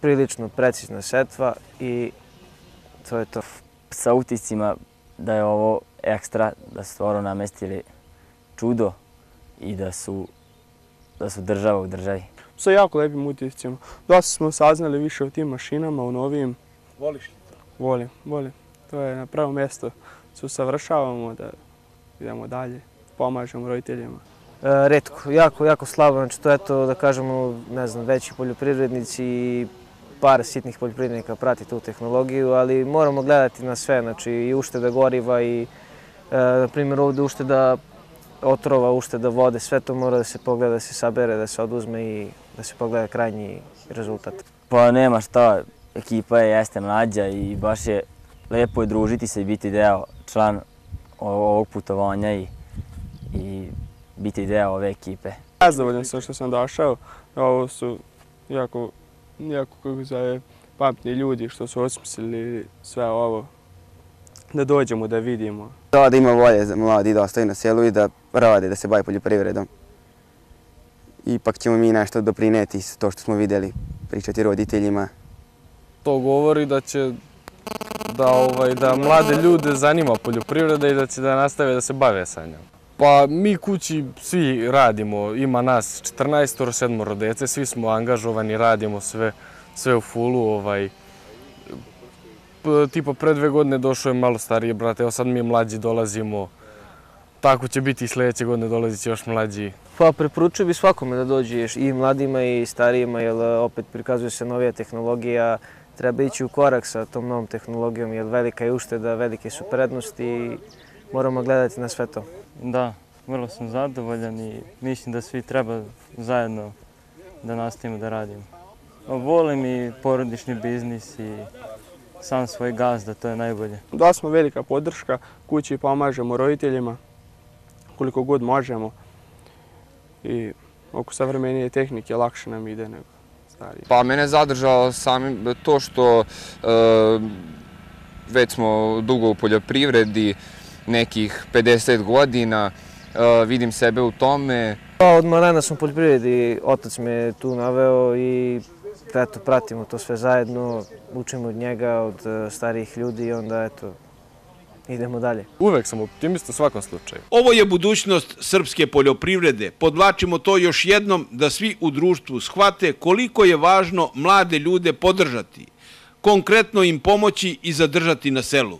prilično precizna setva i to je to. Sa utiscima da je ovo ekstra, da su stvarno namestili čudo i da su, da su država u državi sa jako lepim utiscima. Dosta smo saznali više o tim mašinama, o novim. Voliš li to? Volim, volim. To je na prvo mjesto. Se usavršavamo da idemo dalje, pomažemo roditeljima. E, redko, jako, jako slabo. Znači to je to, da kažemo, ne znam, veći poljoprivrednici i par sitnih poljoprivrednika prati tu tehnologiju, ali moramo gledati na sve, znači i ušteda goriva i, e, na primjer, ovde ušteda otrova, ušteda vode, sve to mora da se pogleda, da se sabere, da se oduzme i da se pogleda krajnji rezultat. Pa nema šta, ekipa je jeste mlađa i baš je lepo je družiti se i biti deo, član ovog putovanja i, i biti deo ove ekipe. Zadovoljan sam što sam došao, ovo su jako, jako kako zove, pametni ljudi što su osmislili sve ovo, da dođemo da vidimo. Da, da ima volje za mladi da ostaju na selu i da rade, da se bavi poljoprivredom. Ipak ćemo mi nešto doprineti s to što smo videli, pričati roditeljima. To govori da će da, ovaj, da mlade ljude zanima poljoprivreda i da će da nastave da se bave sa njom. Pa mi kući svi radimo, ima nas 14 sedmoro dece, svi smo angažovani, radimo sve, sve u fulu. Ovaj. Tipa pre dve godine došao je malo stariji brat, evo sad mi mlađi dolazimo, tako će biti i sledeće godine dolazit će još mlađi. Pa preporučio bi svakome da dođe i mladima i starijima, jer opet prikazuje se novija tehnologija, treba ići u korak sa tom novom tehnologijom, jer velika je ušteda, velike su prednosti i moramo gledati na sve to. Da, vrlo sam zadovoljan i mislim da svi treba zajedno da nastavimo da radimo. Volim i porodični biznis i sam svoj gazda, to je najbolje. Da smo velika podrška, kući pomažemo roditeljima koliko god možemo i oko savremenije tehnike lakše nam ide nego starije. Pa mene je zadržao samim to što e, već smo dugo u poljoprivredi, nekih 50 godina, e, vidim sebe u tome. Pa od malena sam u poljoprivredi, otac me tu naveo i eto, pratimo to sve zajedno, učimo od njega, od e, starijih ljudi i onda eto, idemo dalje. Uvek sam optimista u svakom slučaju. Ovo je budućnost srpske poljoprivrede. Podvlačimo to još jednom da svi u društvu shvate koliko je važno mlade ljude podržati, konkretno im pomoći i zadržati na selu.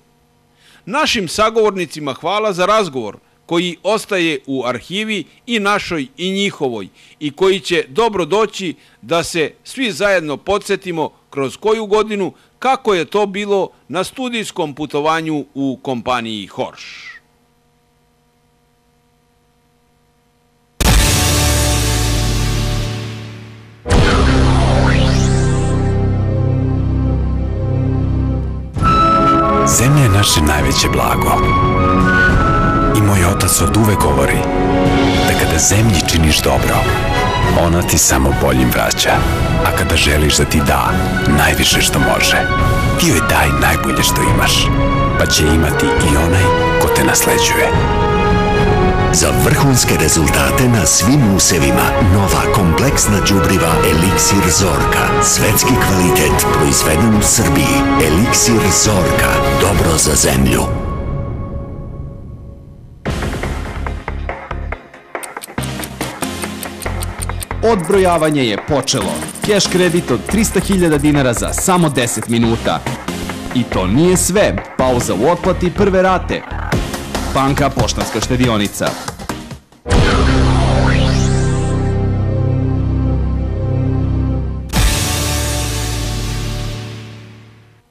Našim sagovornicima hvala za razgovor koji ostaje u arhivi i našoj i njihovoj i koji će dobro doći da se svi zajedno podsjetimo kroz koju godinu kako je to bilo na studijskom putovanju u kompaniji Horš. Zemlja je naše najveće blago. I moj otac od uvek govori da kada zemlji činiš dobro, ona ti samo boljim vraća. A kada želiš da ti da najviše što može, ti joj daj najbolje što imaš, pa će imati i onaj ko te nasleđuje. Za vrhunske rezultate na svim usevima nova kompleksna đubriva Elixir Zorka. Svetski kvalitet proizveden u Srbiji. Elixir Zorka. Dobro za zemlju. Odbrojavanje je počelo. Keš kredit od 300.000 dinara za samo 10 minuta. I to nije sve. Pauza u otplati prve rate. Banka Poštanska štedionica.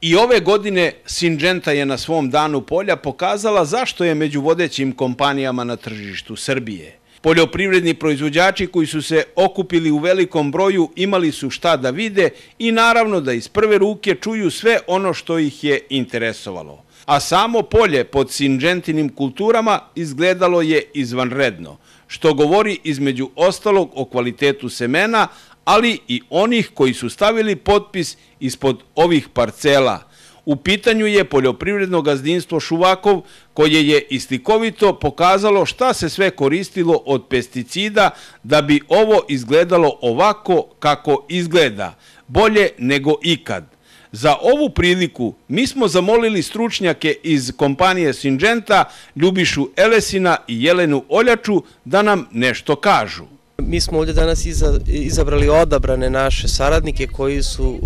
I ove godine Sinđenta je na svom danu polja pokazala zašto je među vodećim kompanijama na tržištu Srbije. Poljoprivredni proizvođači koji su se okupili u velikom broju imali su šta da vide i naravno da iz prve ruke čuju sve ono što ih je interesovalo. A samo polje pod Sinđentinim kulturama izgledalo je izvanredno, što govori između ostalog o kvalitetu semena, ali i onih koji su stavili potpis ispod ovih parcela. U pitanju je poljoprivredno gazdinstvo Šuvakov koje je islikovito pokazalo šta se sve koristilo od pesticida da bi ovo izgledalo ovako kako izgleda, bolje nego ikad. Za ovu priliku mi smo zamolili stručnjake iz kompanije Sinđenta, Ljubišu Elesina i Jelenu Oljaču da nam nešto kažu. Mi smo ovdje danas izabrali odabrane naše saradnike koji su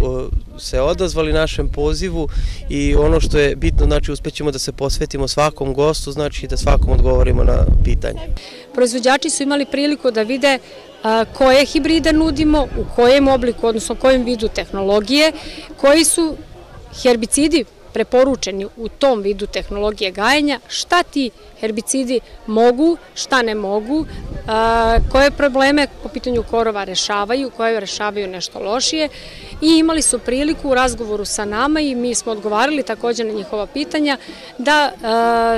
se odazvali našem pozivu i ono što je bitno, znači uspećemo da se posvetimo svakom gostu, znači da svakom odgovorimo na pitanje. Proizvođači su imali priliku da vide koje hibride nudimo, u kojem obliku, odnosno kojem vidu tehnologije, koji su herbicidi preporučeni u tom vidu tehnologije gajenja, šta ti herbicidi mogu, šta ne mogu, koje probleme po pitanju korova rešavaju, koje rešavaju nešto lošije i imali su priliku u razgovoru sa nama i mi smo odgovarali takođe na njihova pitanja da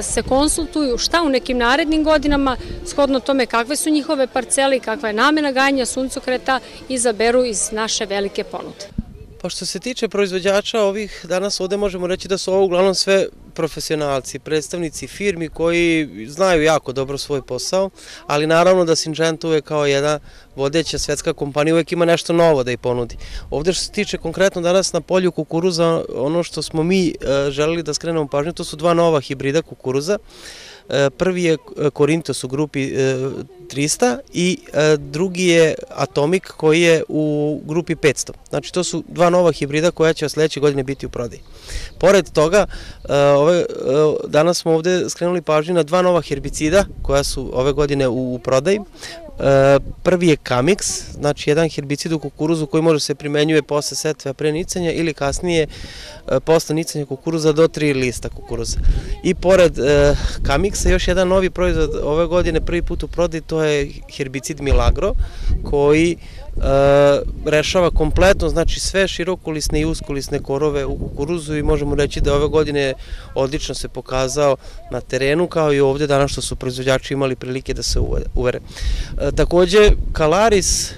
se konsultuju šta u nekim narednim godinama, shodno tome kakve su njihove parcele i kakva je namena gajanja suncokreta, izaberu iz naše velike ponude. Pa što se tiče proizvođača ovih danas ovde možemo reći da su ovo uglavnom sve profesionalci, predstavnici firmi koji znaju jako dobro svoj posao, ali naravno da Syngenta uvek kao jedna vodeća svetska kompanija uvek ima nešto novo da ih ponudi. Ovde što se tiče konkretno danas na polju kukuruza, ono što smo mi e, želeli da skrenemo pažnju, to su dva nova hibrida kukuruza. Prvi je Korintos u grupi 300 i drugi je Atomik koji je u grupi 500. Znači to su dva nova hibrida koja će sledeće godine biti u prodaji. Pored toga, ove, danas smo ovde skrenuli pažnju na dva nova herbicida koja su ove godine u prodaji. Prvi je Kamix, znači jedan herbicid u kukuruzu koji može se primenjuje posle setve pre nicanja ili kasnije posle nicanja kukuruza do tri lista kukuruza. I pored Kamixa još jedan novi proizvod ove godine prvi put u prodaju, to je herbicid Milagro koji rešava kompletno, znači sve širokolisne i uskolisne korove u kukuruzu i možemo reći da ove godine odlično se pokazao na terenu kao i ovde danas što su proizvođači imali prilike da se uvere. Takođe, Kalaris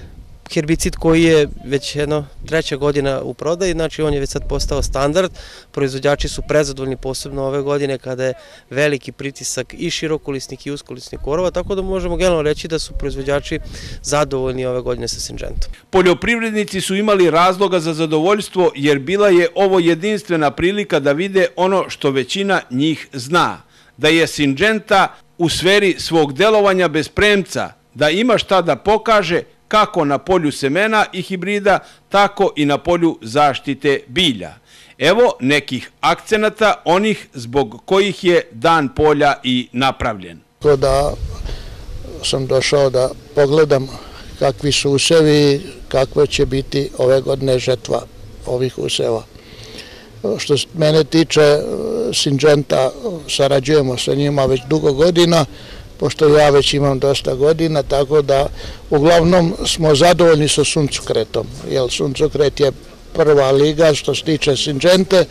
herbicid koji je već jedno treća godina u prodaji, znači on je već sad postao standard, proizvođači su prezadovoljni posebno ove godine kada je veliki pritisak i širokolisnih i uskolisnih korova, tako da možemo generalno reći da su proizvođači zadovoljni ove godine sa Singentom. Poljoprivrednici su imali razloga za zadovoljstvo jer bila je ovo jedinstvena prilika da vide ono što većina njih zna, da je Singenta u sferi svog delovanja bez premca, da ima šta da pokaže kako na polju semena i hibrida, tako i na polju zaštite bilja. Evo nekih akcenata, onih zbog kojih je dan polja i napravljen. Tako da sam došao da pogledam kakvi su usevi, kakva će biti ove godine žetva ovih useva. Što mene tiče Sinđenta, sarađujemo sa njima već dugo godina, pošto ja već imam dosta godina, tako da uglavnom smo zadovoljni sa suncokretom, jer suncokret je prva liga što se tiče Sinđente,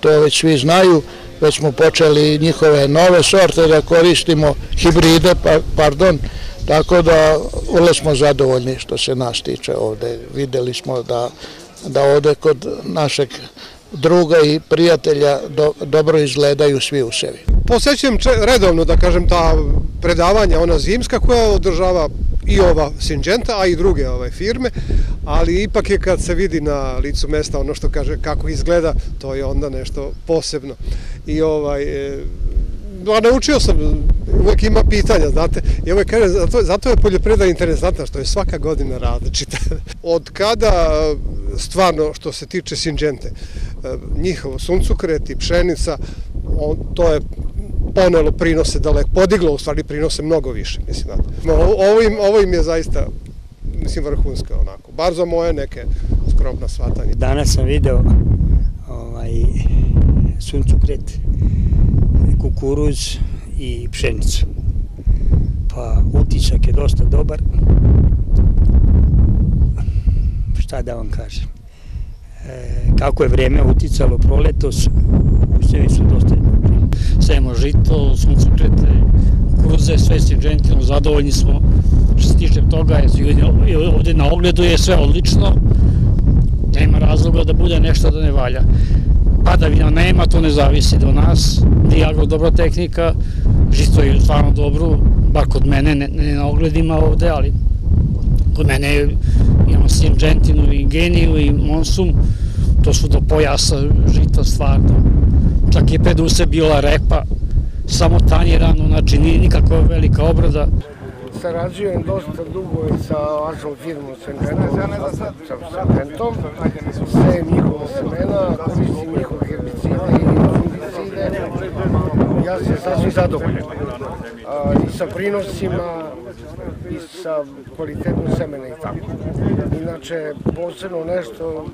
to već svi znaju, već smo počeli njihove nove sorte da koristimo, hibride, pa, pardon, tako da vrlo smo zadovoljni što se nas tiče ovde. Videli smo da, da ovde kod našeg druga i prijatelja do, dobro izgledaju svi u sebi. Posećujem redovno, da kažem, ta predavanja, ona zimska koja održava i ova Sinđenta, a i druge ove firme, ali ipak je kad se vidi na licu mesta ono što kaže kako izgleda, to je onda nešto posebno. I ovaj, a naučio sam, uvek ima pitanja, znate, i uvek kaže, zato, zato je poljoprivreda interesantna, što je svaka godina različita. Od kada, stvarno, što se tiče Sinđente, njihovo suncukret i pšenica, on, to je ponelo prinose daleko, podiglo u stvari prinose mnogo više, mislim, znate. Ovo im, ovo im je zaista, mislim, vrhunska onako, bar za moje neke skromna shvatanje. Danas sam video ovaj, suncukret, kukuruz i pšenicu. Pa utisak je dosta dobar. Šta da vam kažem? E, kako je vreme uticalo proletos, usevi su dosta. Sejemo žito, suncokrete, kukuruze, sve sinđentino, zadovoljni smo. Što se tiče toga, ovde na ogledu je sve odlično. Nema razloga da bude nešto da ne valja padavina nema, to ne zavisi do nas. Diagro dobra tehnika, žisto je stvarno dobro, bar kod mene, ne, ne na ogledima ovde, ali kod mene imamo Sinđentinu i Geniju i Monsum, to su do pojasa žita stvarno. Čak je peduse bila repa, samo tanjirano, znači nije nikakva velika obrada sarađujem dosta dugo i sa vašom firmom Sengentom, sa Sengentom, sejem njihova semena, koristim njihove herbicide i fungicide. Ja sam sasvim zadovoljan. I sa prinosima, i sa kvalitetom semena i tako. Inače, posebno nešto,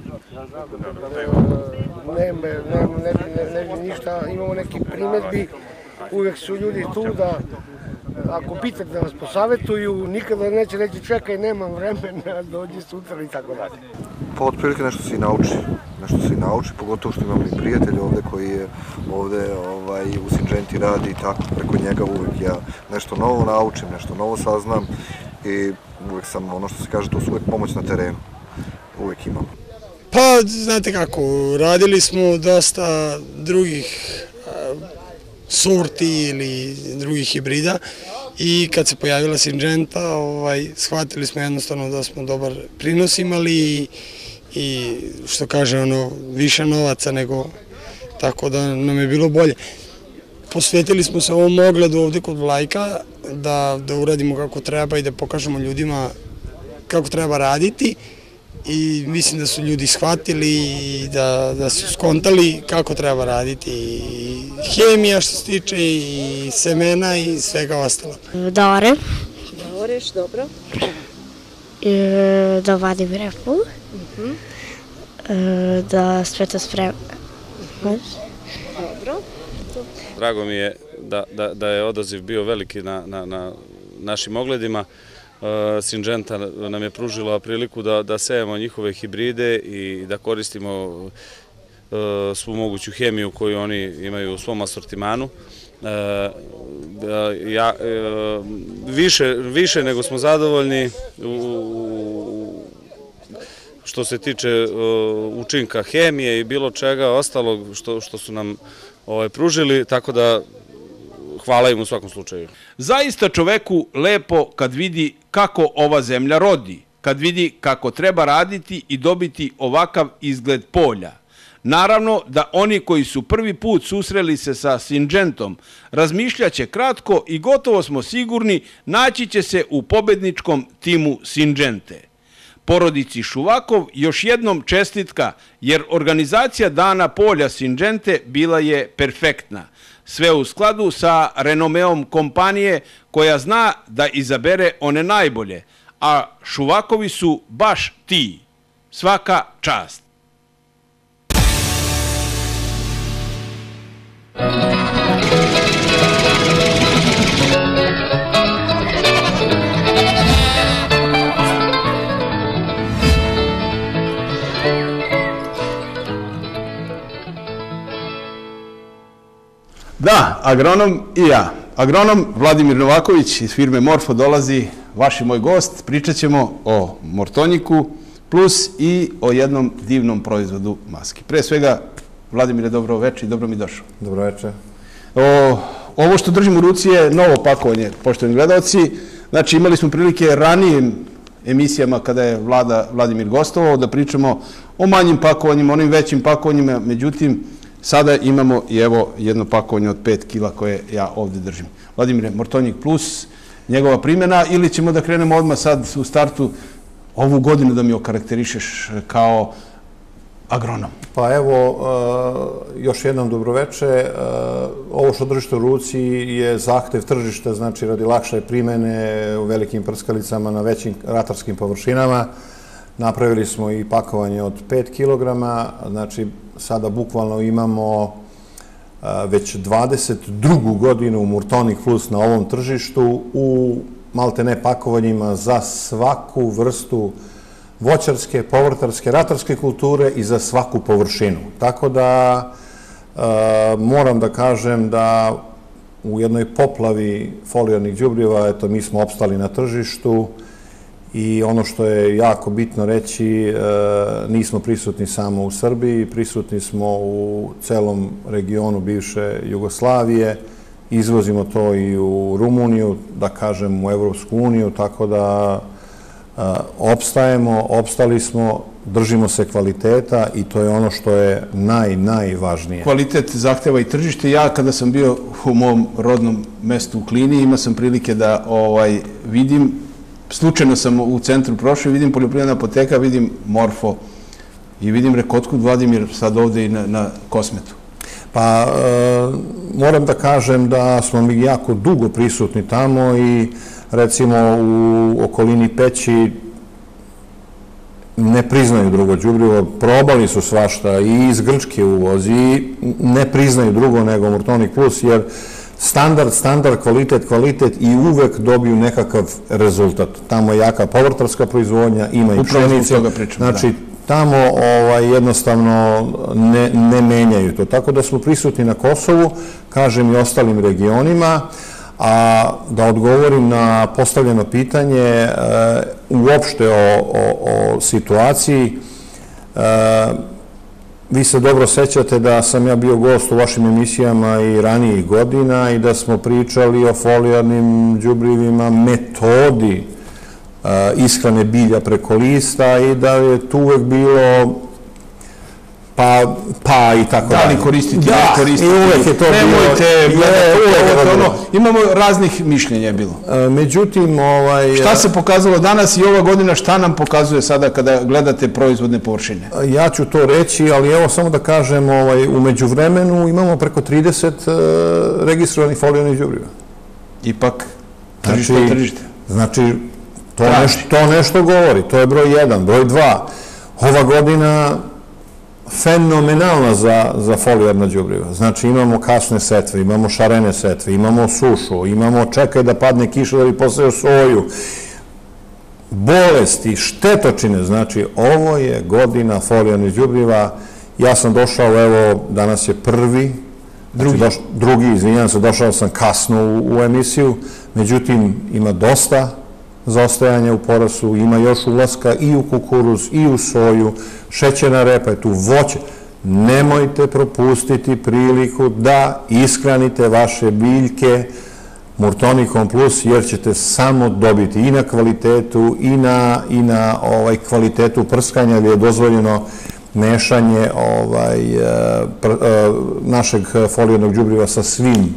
ne, ne, ne, ne, ne, ništa, imamo neki primetbi, uvek su ljudi tu da ako pitate da vas posavetuju, nikada neće reći čekaj, nemam vremena, dođi sutra i tako dalje. Pa otprilike nešto se i nauči, nešto se i nauči, pogotovo što imam i prijatelj ovde koji je ovde ovaj, u Sinđenti radi i tako preko njega uvek ja nešto novo naučim, nešto novo saznam i uvek sam, ono što se kaže, to su uvek pomoć na terenu, uvek imam. Pa, znate kako, radili smo dosta drugih sorti ili drugih hibrida i kad se pojavila Sinđenta, ovaj, shvatili smo jednostavno da smo dobar prinos imali i, i što kaže ono, više novaca nego tako da nam je bilo bolje. posvetili smo se ovom ogledu ovde kod Vlajka, da, da uradimo kako treba i da pokažemo ljudima kako treba raditi i mislim da su ljudi shvatili i da, da su skontali kako treba raditi i hemija što se tiče i semena i svega ostalo. Da orem, Da oreš, dobro. e, da vadim repu, Mhm. e, da sve to spremam. Dobro. Drago mi je da, da, da je odaziv bio veliki na, na, na našim ogledima. E, Sinđenta nam je pružila priliku da, da sejemo njihove hibride i da koristimo e, svu moguću hemiju koju oni imaju u svom asortimanu. E, da ja, više, više nego smo zadovoljni u, što se tiče učinka hemije i bilo čega ostalog što, što su nam ovaj, pružili, tako da hvala im u svakom slučaju. Zaista čoveku lepo kad vidi kako ova zemlja rodi, kad vidi kako treba raditi i dobiti ovakav izgled polja. Naravno da oni koji su prvi put susreli se sa Sinđentom razmišljaće kratko i gotovo smo sigurni naći će se u pobedničkom timu Sinđente. Porodici Šuvakov još jednom čestitka jer organizacija Dana polja Sinđente bila je perfektna. Sve u skladu sa renomeom kompanije koja zna da izabere one najbolje, a Šuvakovi su baš ti. Svaka čast. Da, agronom i ja. Agronom Vladimir Novaković iz firme Morfo dolazi, vaš i moj gost. Pričat ćemo o mortonjiku plus i o jednom divnom proizvodu maski. Pre svega, Vladimire, dobro večer i dobro mi došao. Dobro večer. O, ovo što držim u ruci je novo pakovanje, poštovani gledalci. Znači, imali smo prilike ranijim emisijama kada je Vlada Vladimir gostovao da pričamo o manjim pakovanjima, onim većim pakovanjima, međutim, sada imamo i evo jedno pakovanje od 5 kila koje ja ovde držim. Vladimire, Mortonjik Plus, njegova primjena ili ćemo da krenemo odmah sad u startu ovu godinu da mi okarakterišeš kao agronom? Pa evo, e, još jednom dobroveče. E, Ovo što držite u ruci je zahtev tržišta, znači radi lakše primene u velikim prskalicama na većim ratarskim površinama. Napravili smo i pakovanje od 5 kg, znači sada bukvalno imamo a, već 22. godinu Murtonic Plus na ovom tržištu u malte ne pakovanjima za svaku vrstu voćarske, povrtarske, ratarske kulture i za svaku površinu. Tako da a, moram da kažem da u jednoj poplavi folijarnih đubriva, eto, mi smo opstali na tržištu, I ono što je jako bitno reći, e, nismo prisutni samo u Srbiji, prisutni smo u celom regionu bivše Jugoslavije, izvozimo to i u Rumuniju, da kažem u Evropsku uniju, tako da e, opstajemo, opstali smo, držimo se kvaliteta i to je ono što je naj, najvažnije. Kvalitet zahteva i tržište. Ja kada sam bio u mom rodnom mestu u Klini, ima sam prilike da ovaj vidim, slučajno sam u centru prošao i vidim poljoprivredna apoteka, vidim Morfo i vidim Rekotkud Vladimir sad ovde i na, na Kosmetu. Pa, e, moram da kažem da smo mi jako dugo prisutni tamo i recimo u okolini Peći ne priznaju drugo đubrivo, probali su svašta i iz Grčke uvozi ne priznaju drugo nego Murtonic Plus, jer standard, standard, kvalitet, kvalitet i uvek dobiju nekakav rezultat. Tamo je jaka povrtarska proizvodnja, ima i pričam, Znači, da. tamo ovaj, jednostavno ne, ne menjaju to. Tako da smo prisutni na Kosovu, kažem i ostalim regionima, a da odgovorim na postavljeno pitanje e, uopšte o, o, o situaciji, e, Vi se dobro sećate da sam ja bio gost u vašim emisijama i ranijih godina i da smo pričali o folijarnim đubrivima, metodi ishrane bilja preko lista i da je tu uvek bilo pa, pa i tako Da li dalje. koristiti, da, ne koristiti. i uvek je to Nemojte, bilo. to ono, imamo raznih mišljenja je bilo. E, Međutim, ovaj... Šta se pokazalo danas i ova godina, šta nam pokazuje sada kada gledate proizvodne površine? Ja ću to reći, ali evo samo da kažem, ovaj, u međuvremenu imamo preko 30 e, registrovanih folijanih đubriva. Ipak, tržište je tržište. Znači, to, nešto, to nešto govori, to je broj jedan. Broj dva, ova godina fenomenalna za, za folijarna đubriva. Znači, imamo kasne setve, imamo šarene setve, imamo sušu, imamo čekaj da padne kiša da bi poseo soju, bolesti, štetočine, znači ovo je godina folijarnih đubriva. Ja sam došao, evo, danas je prvi, drugi, znači, doš, drugi izvinjam se, došao sam kasno u, u emisiju, međutim, ima dosta zaostajanja u porasu, ima još ulaska i u kukuruz, i u soju, šećerna repa je tu, voće. Nemojte propustiti priliku da iskranite vaše biljke Murtonikom plus, jer ćete samo dobiti i na kvalitetu i na, i na ovaj, kvalitetu prskanja, jer je dozvoljeno mešanje ovaj, e, pr, e, našeg folijarnog đubriva sa svim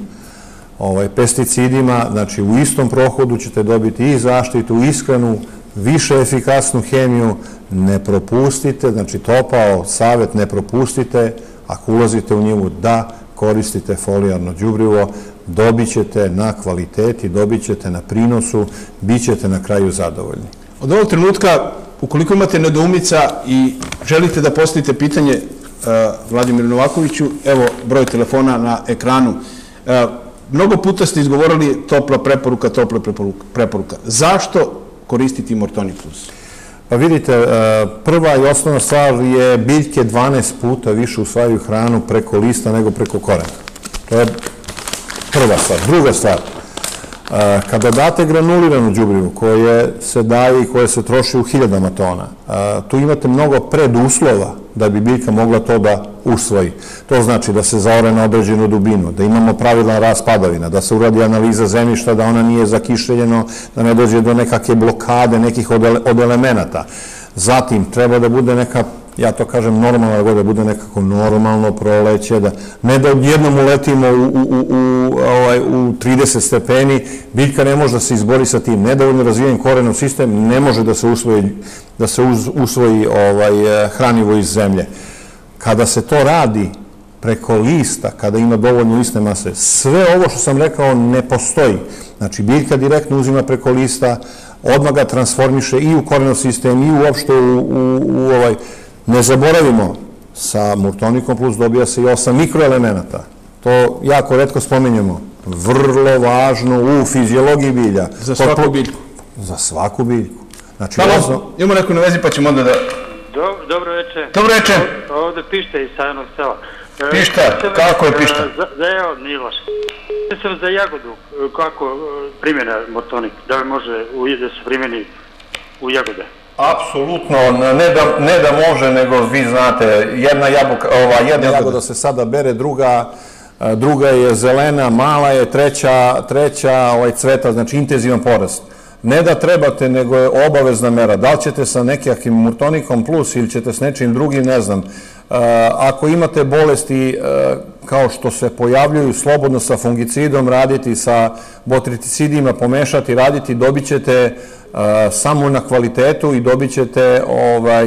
ovaj, pesticidima, znači u istom prohodu ćete dobiti i zaštitu, iskrenu, više efikasnu hemiju, ne propustite, znači topao savjet, ne propustite, ako ulazite u njemu, da koristite folijarno đubrivo, dobit ćete na kvaliteti, dobit ćete na prinosu, bit ćete na kraju zadovoljni. Od ovog trenutka, ukoliko imate nedoumica i želite da postavite pitanje uh, Vladimiru Novakoviću, evo broj telefona na ekranu. Uh, mnogo puta ste izgovorili topla preporuka, topla preporuka. preporuka. Zašto koristiti Mortoni Plus? Pa vidite, e, prva i osnovna stvar je biljke 12 puta više usvajaju hranu preko lista nego preko korena. To je prva stvar. Druga stvar, kada date granuliranu đubrivu koje se daje i koje se troši u hiljadama tona, tu imate mnogo preduslova da bi biljka mogla to da usvoji. To znači da se zaore na određenu dubinu, da imamo pravilan rast padavina, da se uradi analiza zemljišta, da ona nije zakišeljeno, da ne dođe do nekakve blokade nekih od elemenata. Zatim, treba da bude neka ja to kažem normalno da bude, bude nekako normalno proleće, da ne da odjednom uletimo u, u, u, u, ovaj, u 30 stepeni, biljka ne može da se izbori sa tim, nedovoljno razvijen korenov sistem ne može da se usvoji, da se uz, usvoji ovaj, hranivo iz zemlje. Kada se to radi preko lista, kada ima dovoljno listne mase, sve ovo što sam rekao ne postoji. Znači, biljka direktno uzima preko lista, odmah ga transformiše i u korenov sistem i uopšte u, u, u ovaj, Ne zaboravimo, sa Murtonikom plus dobija se i osam mikroelemenata. To jako redko spomenjamo. Vrlo važno u fiziologiji bilja. Za svaku biljku. Za svaku biljku. Znači, Halo, osno... imamo neku na vezi pa ćemo onda da... Do, dobro večer. Dobro večer. Ovde, ovde pišta iz Sajanog sela. E, Pišta, sam, kako je pišta? e, Za, za evo, Miloš. Sam za jagodu, e, kako e, primjena motonik, da li može u, da se primjeni u jagode? Apsolutno, ne da, ne da može, nego vi znate, jedna jabuka, ova, jedna jagoda se sada bere, druga, druga je zelena, mala je, treća, treća ovaj, cveta, znači intenzivan porast. Ne da trebate, nego je obavezna mera. Da li ćete sa nekakvim murtonikom plus ili ćete s nečim drugim, ne znam. Ako imate bolesti kao što se pojavljuju, slobodno sa fungicidom raditi, sa botriticidima pomešati, raditi, dobit ćete samo na kvalitetu i dobit ćete ovaj,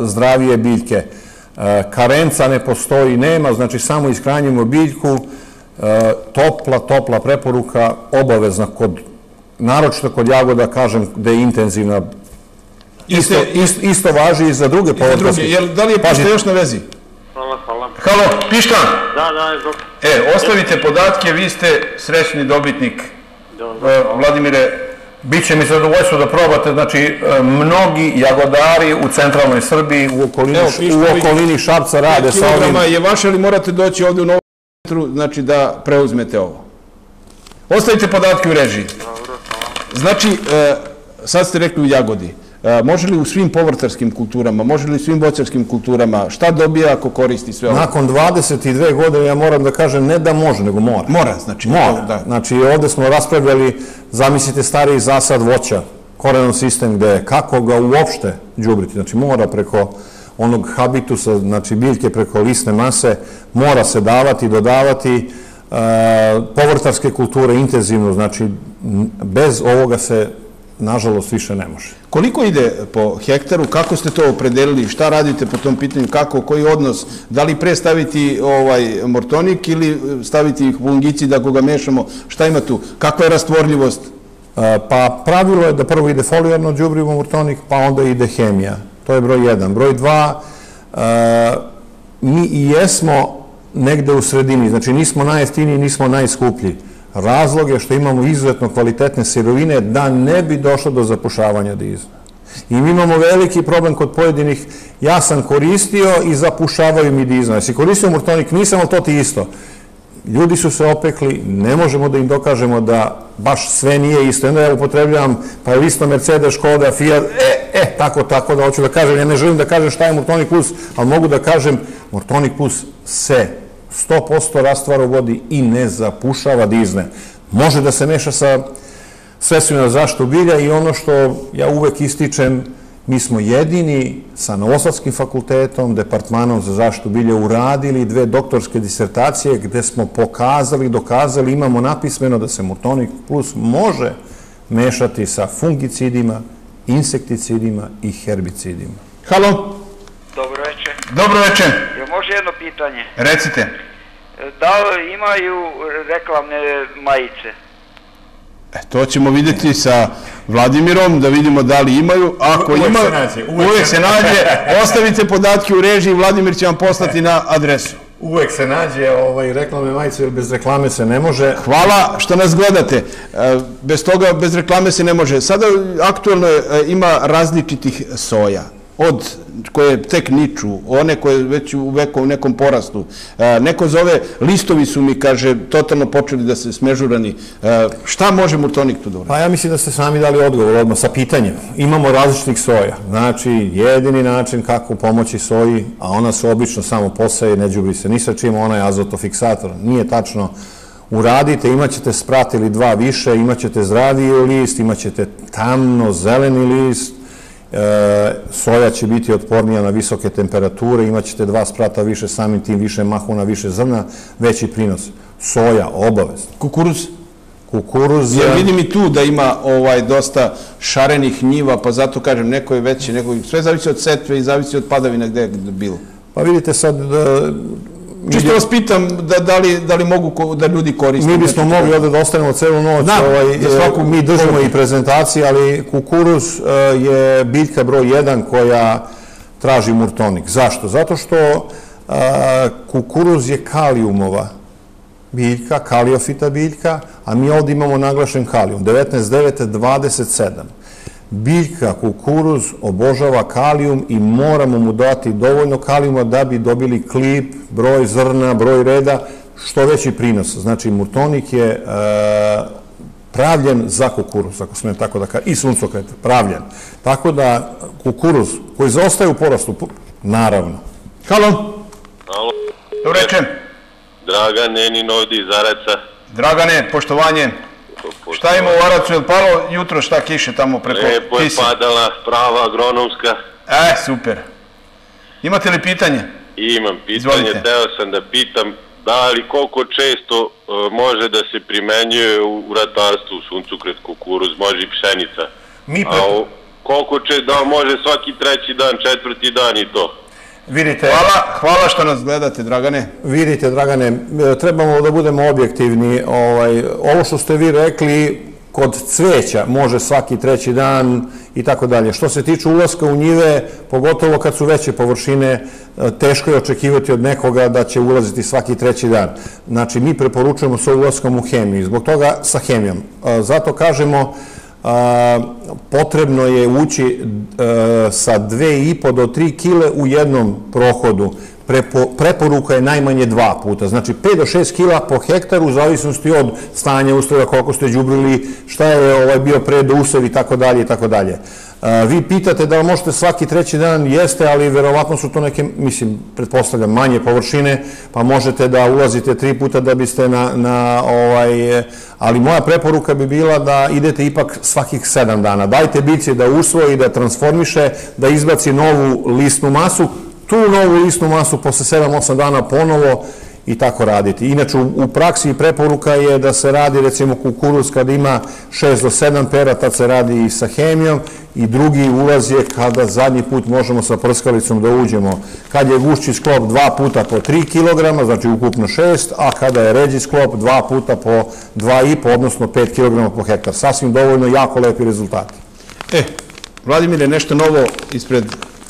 zdravije biljke. Karenca ne postoji, nema, znači samo iskranjimo biljku, topla, topla preporuka, obavezna kod, naročito kod jagoda, kažem, da je intenzivna. Isto, isto, isto važi i za druge. Jel, da li je Pišta još na vezi? Hvala, hvala. Halo, Pišta? Da, da, zbog... E, ostavite podatke, vi ste srećni dobitnik. Dobro. Vladimire, Biće mi zadovoljstvo da probate, znači, mnogi jagodari u centralnoj Srbiji, u okolini, Evo, pišta, u okolini Šapca rade sa ovim... kilograma je vaše, ali morate doći ovde u novom centru, znači da preuzmete ovo. Ostavite podatke u režiji. Znači, e, sad ste rekli u jagodi. E, može li u svim povrtarskim kulturama, može li u svim voćarskim kulturama, šta dobija ako koristi sve ovo? Nakon 22 godine ja moram da kažem ne da može, nego mora. Mora, znači. Mora, da. Znači ovde smo raspravljali, zamislite stariji zasad voća, korenon sistem gde kako ga uopšte džubriti, znači mora preko onog habitusa, znači biljke preko lisne mase, mora se davati, dodavati, e, povrtarske kulture intenzivno, znači bez ovoga se nažalost više ne može. Koliko ide po hektaru, kako ste to opredelili, šta radite po tom pitanju, kako, koji odnos, da li pre staviti ovaj mortonik ili staviti fungici da ga mešamo, šta ima tu, kakva je rastvorljivost? Pa pravilo je da prvo ide folijarno đubrivo mortonik, pa onda ide hemija. To je broj jedan. Broj dva, e, mi i jesmo negde u sredini, znači nismo najjeftiniji, nismo najskuplji. Razlog je što imamo izuzetno kvalitetne sirovine da ne bi došlo do zapušavanja dizna. I mi imamo veliki problem kod pojedinih, ja sam koristio i zapušavaju mi dizna. Jesi koristio mortonik, nisam, ali to ti isto. Ljudi su se opekli, ne možemo da im dokažemo da baš sve nije isto. Onda ja upotrebljavam, pa je isto Mercedes, Škoda, Fiat, e, e, tako, tako da hoću da kažem. Ja ne želim da kažem šta je Mortonic Plus, ali mogu da kažem Mortonic Plus se 100% rastvara u vodi i ne zapušava dizne. Može da se meša sa sredstvima za zaštitu bilja i ono što ja uvek ističem, mi smo jedini sa Novosadskim fakultetom, Departmanom za zaštitu bilja uradili dve doktorske disertacije gde smo pokazali, dokazali, imamo napismeno da se Murtonic Plus može mešati sa fungicidima, insekticidima i herbicidima. Halo? Dobro večer. Dobro večer. Jedno pitanje? Recite. Da li imaju reklamne majice? E, to ćemo vidjeti sa Vladimirom, da vidimo da li imaju. Ako ima, se nađe, se nađe. Ostavite podatke u režiji, Vladimir će vam poslati na adresu. Uvek se nađe ovaj, reklame majice, jer bez reklame se ne može. Hvala što nas gledate. E, Bez toga, bez reklame se ne može. Sada aktualno e, ima različitih soja. Od koje tek niču, one koje već u u nekom porastu. E, Neko zove, listovi su mi, kaže, totalno počeli da se smežurani. E, Šta može Murtonik tu da uradi? Pa ja mislim da ste sami dali odgovor odmah sa pitanjem. Imamo različitih soja. Znači, jedini način kako pomoći soji, a ona se obično samo posaje, ne đubri se ni sa čim, ona je azotofiksator. Nije tačno uradite, imaćete sprat ili dva više, imaćete zdraviji list, imaćete tamno zeleni list, soja će biti otpornija na visoke temperature, imaćete dva sprata više, samim tim više mahuna, više zrna, veći prinos. Soja, obavezno. Kukuruz? Kukuruz Jer vidim i tu da ima ovaj dosta šarenih njiva, pa zato kažem, neko je veći, neko sve zavisi od setve i zavisi od padavina gde je bilo. Pa vidite sad, da, Čisto vas pitam da, da, li, da li mogu da ljudi koriste. Mi bismo mogli ovde da ostanemo celu noć, ovaj, za svaku e, mi držimo i prezentacije, ali kukuruz e, je biljka broj jedan koja traži murtonik. Zašto? Zato što e, kukuruz je kalijumova biljka, kaliofita biljka, a mi ovde imamo naglašen kalijum, 19,9, 27. Biljka kukuruz obožava kalijum i moramo mu dati dovoljno kalijuma da bi dobili klip, broj zrna, broj reda, što veći prinos. Znači, murtonik je e, pravljen za kukuruz, ako smijem tako da kažem, i suncokret, pravljen. Tako da kukuruz koji zaostaje u porastu, naravno. Halo? Alo. Dobro večer. Dragan Nenin ovdje iz Araca. Dragane, poštovanje. Šta ima u Aracu, je li palo jutro šta kiše tamo preko Lepo je padala prava agronomska. E, super. Imate li pitanje? Imam pitanje, Izvolite. teo sam da pitam da li koliko često e, može da se primenjuje u, u ratarstvu suncukret, kukuruz, može i pšenica. Mi A o, koliko će da može svaki treći dan, četvrti dan i to. Vidite, Hvala, hvala što nas gledate, Dragane. Vidite, Dragane, e, trebamo da budemo objektivni. Ovaj, ovo što ste vi rekli, kod cveća može svaki treći dan i tako dalje. Što se tiče ulaska u njive, pogotovo kad su veće površine, e, teško je očekivati od nekoga da će ulaziti svaki treći dan. Znači, mi preporučujemo sa ulaskom u hemiju, zbog toga sa hemijom. E, Zato kažemo, potrebno je ući e, sa 2,5 do 3 kile u jednom prohodu. Prepo, preporuka je najmanje dva puta, znači 5 do 6 kila po hektaru, u zavisnosti od stanja uslova, koliko ste đubrili, šta je ovaj bio pre do i tako dalje i tako dalje. Vi pitate da li možete svaki treći dan, jeste, ali verovatno su to neke, mislim, pretpostavljam, manje površine, pa možete da ulazite tri puta da biste na, na ovaj, ali moja preporuka bi bila da idete ipak svakih sedam dana. Dajte bici da usvoji, da transformiše, da izbaci novu listnu masu, tu novu listnu masu posle 7-8 dana ponovo i tako raditi. Inače, u, praksi preporuka je da se radi, recimo, kukuruz kad ima 6 do 7 pera, tad se radi i sa hemijom i drugi ulaz je kada zadnji put možemo sa prskalicom da uđemo. Kad je gušći sklop dva puta po 3 kg, znači ukupno 6, a kada je ređi sklop dva puta po 2,5, odnosno 5 kg po hektar. Sasvim dovoljno, jako lepi rezultati. E, Vladimir je nešto novo ispred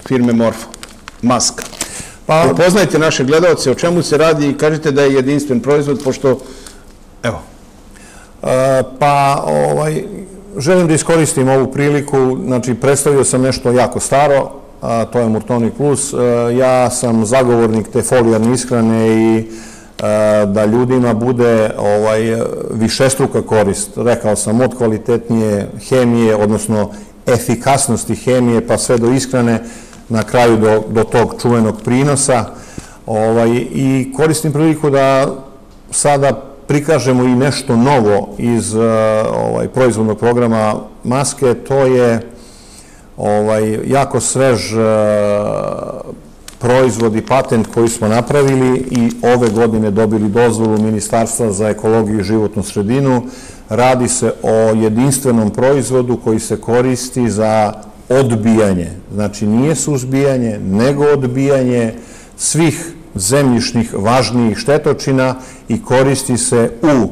firme Morfo, maska. Pa, Upoznajte naše gledalce o čemu se radi i kažete da je jedinstven proizvod, pošto, evo. E, pa, ovaj, želim da iskoristim ovu priliku, znači, predstavio sam nešto jako staro, a to je Murtonic Plus. E, ja sam zagovornik te folijarne ishrane i e, da ljudima bude ovaj, višestruka korist. Rekao sam od kvalitetnije hemije, odnosno efikasnosti hemije, pa sve do ishrane, na kraju do, do tog čuvenog prinosa. Ovaj, I koristim priliku da sada prikažemo i nešto novo iz uh, ovaj, proizvodnog programa maske, to je ovaj, jako svež uh, proizvod i patent koji smo napravili i ove godine dobili dozvolu Ministarstva za ekologiju i životnu sredinu. Radi se o jedinstvenom proizvodu koji se koristi za odbijanje. Znači nije suzbijanje, nego odbijanje svih zemljišnih važnijih štetočina i koristi se u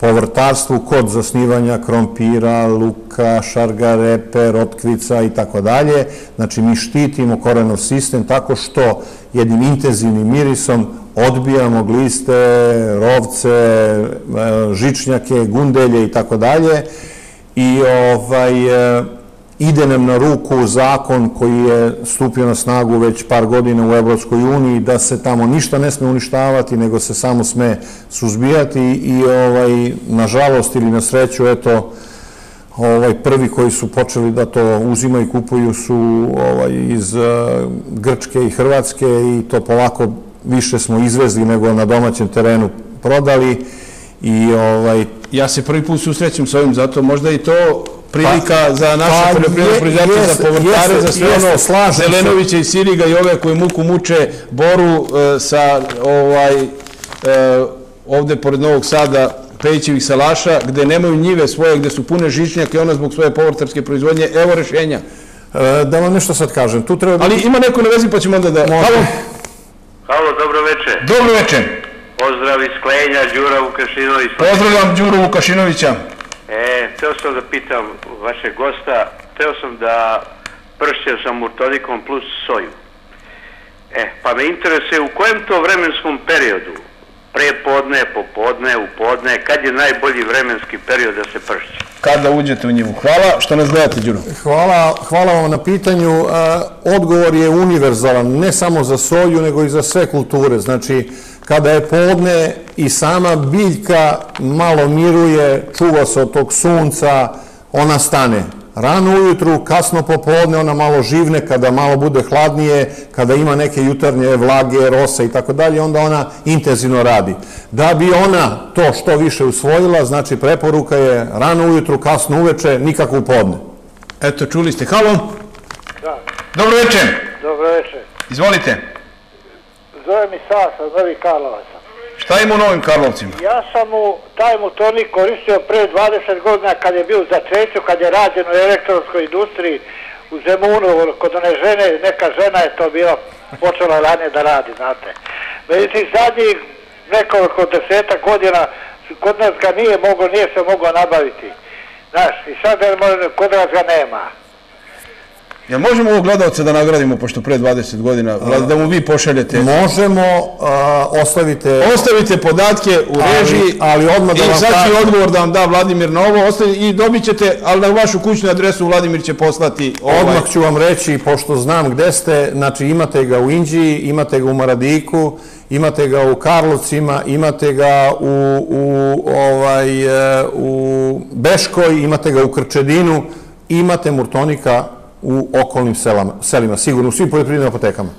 povrtarstvu kod zasnivanja krompira, luka, šargarepe, rotkvica i tako dalje. Znači mi štitimo korenov sistem tako što jednim intenzivnim mirisom odbijamo gliste, rovce, žičnjake, gundelje i tako dalje. I ovaj, ide nam na ruku zakon koji je stupio na snagu već par godina u Evropskoj uniji da se tamo ništa ne sme uništavati nego se samo sme suzbijati i ovaj nažalost ili na sreću eto ovaj prvi koji su počeli da to uzimaju i kupuju su ovaj iz uh, Grčke i Hrvatske i to polako više smo izvezli nego na domaćem terenu prodali i ovaj ja se prvi put susrećem sa ovim zato možda i to prilika pa, za naše pa, poljoprivredne proizvođače, za povrtare, za sve ono, slažem Zelenovića i Siriga i ove koje muku muče Boru e, sa ovaj, e, ovde pored Novog Sada Pejićevih salaša, gde nemaju njive svoje, gde su pune žičnjake, ona zbog svoje povrtarske proizvodnje, evo rešenja. E, da vam nešto sad kažem, tu treba... Ali ima neko na vezi pa ćemo onda da... Halo? Halo, dobro večer. Dobro večer. Pozdrav iz Klenja, Đura Vukašinović. Pozdravljam Đuru Vukašinovića. E, teo sam da pitam vašeg gosta, teo sam da pršćem sa murtonikom plus soju. E, pa me interesuje u kojem to vremenskom periodu, pre podne, popodne, u podne, kad je najbolji vremenski period da se pršće? Kada uđete u njivu. Hvala što nas gledate, Đuro. Hvala, hvala vam na pitanju. E, odgovor je univerzalan, ne samo za soju, nego i za sve kulture. Znači, kada je podne i sama biljka malo miruje, čuva se od tog sunca, ona stane. Rano ujutru, kasno popodne, ona malo živne, kada malo bude hladnije, kada ima neke jutarnje vlage, rose i tako dalje, onda ona intenzivno radi. Da bi ona to što više usvojila, znači preporuka je rano ujutru, kasno uveče, nikako u podne. Eto, čuli ste. Halo? Da. Dobro večer. Dobro večer. Izvolite. Zove mi Sasa, Novi Karlovaca. Šta ima u Novim Karlovcima? Ja sam mu taj motornik koristio pre 20 godina kad je bio za treću, kad je rađen u elektronskoj industriji u Zemunu, kod one žene, neka žena je to bila, počela ranije da radi, znate. Međutim, zadnjih nekoliko deseta godina kod nas ga nije moglo, nije se moglo nabaviti. Znaš, i sad kod nas ga nema. Jel možemo ovog gledalca da nagradimo, pošto pre 20 godina, da mu vi pošaljete? Možemo, a, ostavite... Ostavite podatke u režiji ali, ali odmah da i vam sad će odgovor da vam da Vladimir na ovo i dobit ćete, ali na vašu kućnu adresu Vladimir će poslati ovaj... Odmah ću vam reći, pošto znam gde ste, znači imate ga u Inđiji, imate ga u Maradiku, imate ga u Karlovcima, imate ga u, u, ovaj, e, u Beškoj, imate ga u Krčedinu, imate Murtonika u okolnim selama, selima, sigurno u svim poljoprivrednim apotekama.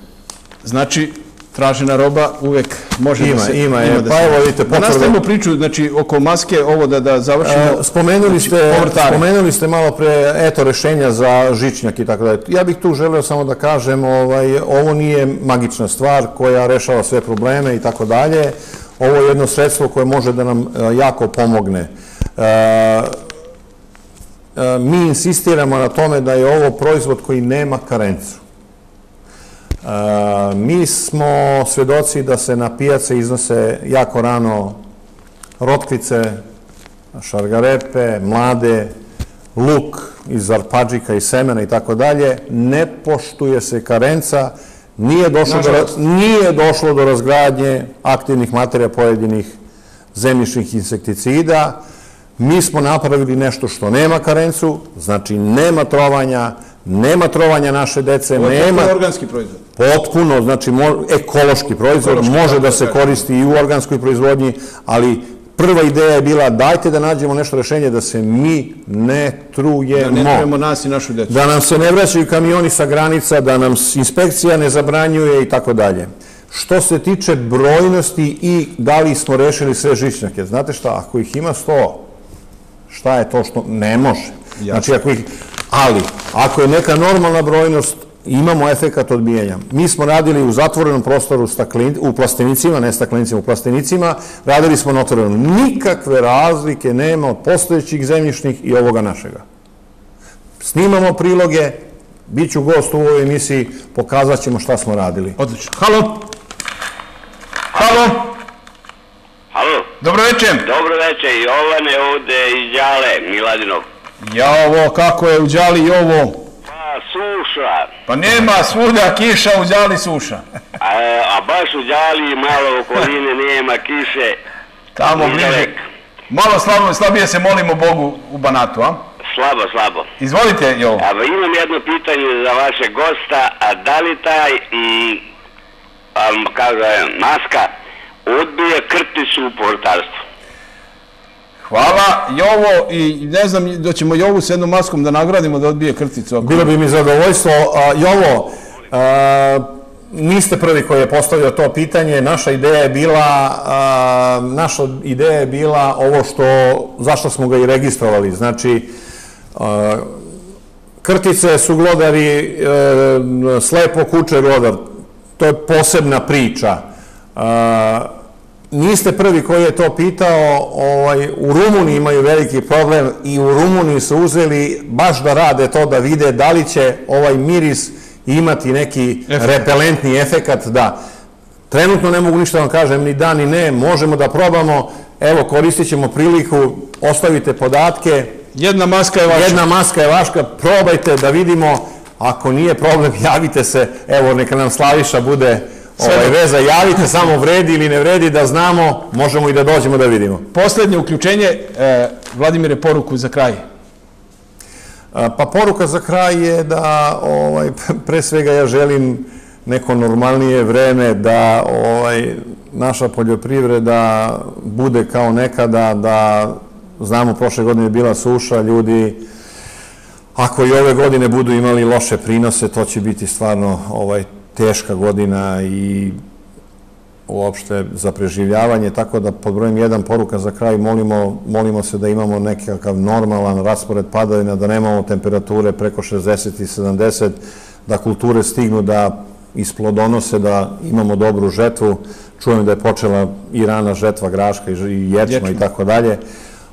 Znači, tražena roba uvek može Ima, da se... ima, je. da Pa evo, vidite, Da potvrda- nastavimo priču, znači, oko maske, ovo da, da završimo. E, Spomenuli Znači, ste, povrtare. spomenuli ste malo pre, eto, rešenja za žičnjak i tako dalje. Ja bih tu želeo samo da kažem, ovaj, ovo nije magična stvar koja rešava sve probleme i tako dalje. Ovo je jedno sredstvo koje može da nam e, jako pomogne. E, e, mi insistiramo na tome da je ovo proizvod koji nema karencu. E, mi smo svedoci da se na pijace iznose jako rano rotkvice, šargarepe, mlade, luk iz arpađika i semena i tako dalje, ne poštuje se karenca, nije došlo, do, nije došlo do razgradnje aktivnih materija pojedinih zemljišnih insekticida. Mi smo napravili nešto što nema karencu, znači nema trovanja, nema trovanja naše dece, Ovo je nema... potpuno organski proizvod. Potpuno, znači mo- ekološki proizvod, Ekološki, može tako da da se kažem. koristi i u organskoj proizvodnji, ali prva ideja je bila dajte da nađemo nešto rešenje da se mi ne Da trujemo. ne trujemo nas i našu decu. Da nam se ne vraćaju kamioni sa granica, da nam inspekcija ne zabranjuje i tako dalje. Što se tiče brojnosti i da li smo rešili sve žičnjake, znate šta, ako ih ima 100, šta je to što ne može? Znači, ako ih, ali, ako je neka normalna brojnost, imamo efekat odbijanja. Mi smo radili u zatvorenom prostoru staklin, u plastenicima, ne staklenicima, u plastenicima, radili smo na otvorenom. Nikakve razlike nema od postojećih zemljišnih i ovoga našega. Snimamo priloge, bit ću gost u ovoj emisiji, pokazat ćemo šta smo radili. Odlično. Halo? Halo? Dobro večer. Dobro večer, Jovane ovde iz Đale, Miladinov. Ja ovo, kako je u Đali i ovo? Pa, suša. Pa nema svuda kiša, u Đali suša. A, a baš u Đali malo okoline nema kiše. Tamo bliže. Malo slabo, slabije se molimo Bogu u Banatu, a? Slabo, slabo. Izvolite, Jovo. A imam jedno pitanje za vašeg gosta, a da li taj, mm, um, kaže, maska, odbije krticu u portarstvu? Hvala, Jovo, i ne znam, da ćemo Jovu s jednom maskom da nagradimo da odbije krticu. Ako... Bilo bi mi zadovoljstvo. A, Jovo, a, niste prvi koji je postavio to pitanje. Naša ideja je bila, a, naša ideja je bila ovo što, zašto smo ga i registrovali. Znači, krtice su glodari, e, slepo kuće glodar. To je posebna priča. A, niste prvi koji je to pitao, ovaj, u Rumuniji imaju veliki problem i u Rumuniji su uzeli baš da rade to, da vide da li će ovaj miris imati neki repelentni efekat, da. Trenutno ne mogu ništa da vam kažem, ni da ni ne, možemo da probamo, evo koristit ćemo priliku, ostavite podatke. Jedna maska je vaša. Jedna maska je vaška, probajte da vidimo, ako nije problem, javite se, evo neka nam Slaviša bude ovaj, veza, javite samo vredi ili ne vredi da znamo, možemo i da dođemo da vidimo. Poslednje uključenje, e, Vladimire, poruku za kraj. A, Pa poruka za kraj je da ovaj, pre svega ja želim neko normalnije vreme da ovaj, naša poljoprivreda bude kao nekada, da znamo prošle godine je bila suša, ljudi ako i ove godine budu imali loše prinose, to će biti stvarno ovaj, teška godina i uopšte za preživljavanje, tako da pod brojem jedan poruka za kraj molimo, molimo se da imamo nekakav normalan raspored padavina, da nemamo temperature preko 60 i 70, da kulture stignu da isplodonose, da imamo dobru žetvu. Čujem da je počela i rana žetva graška i ječma i tako dalje.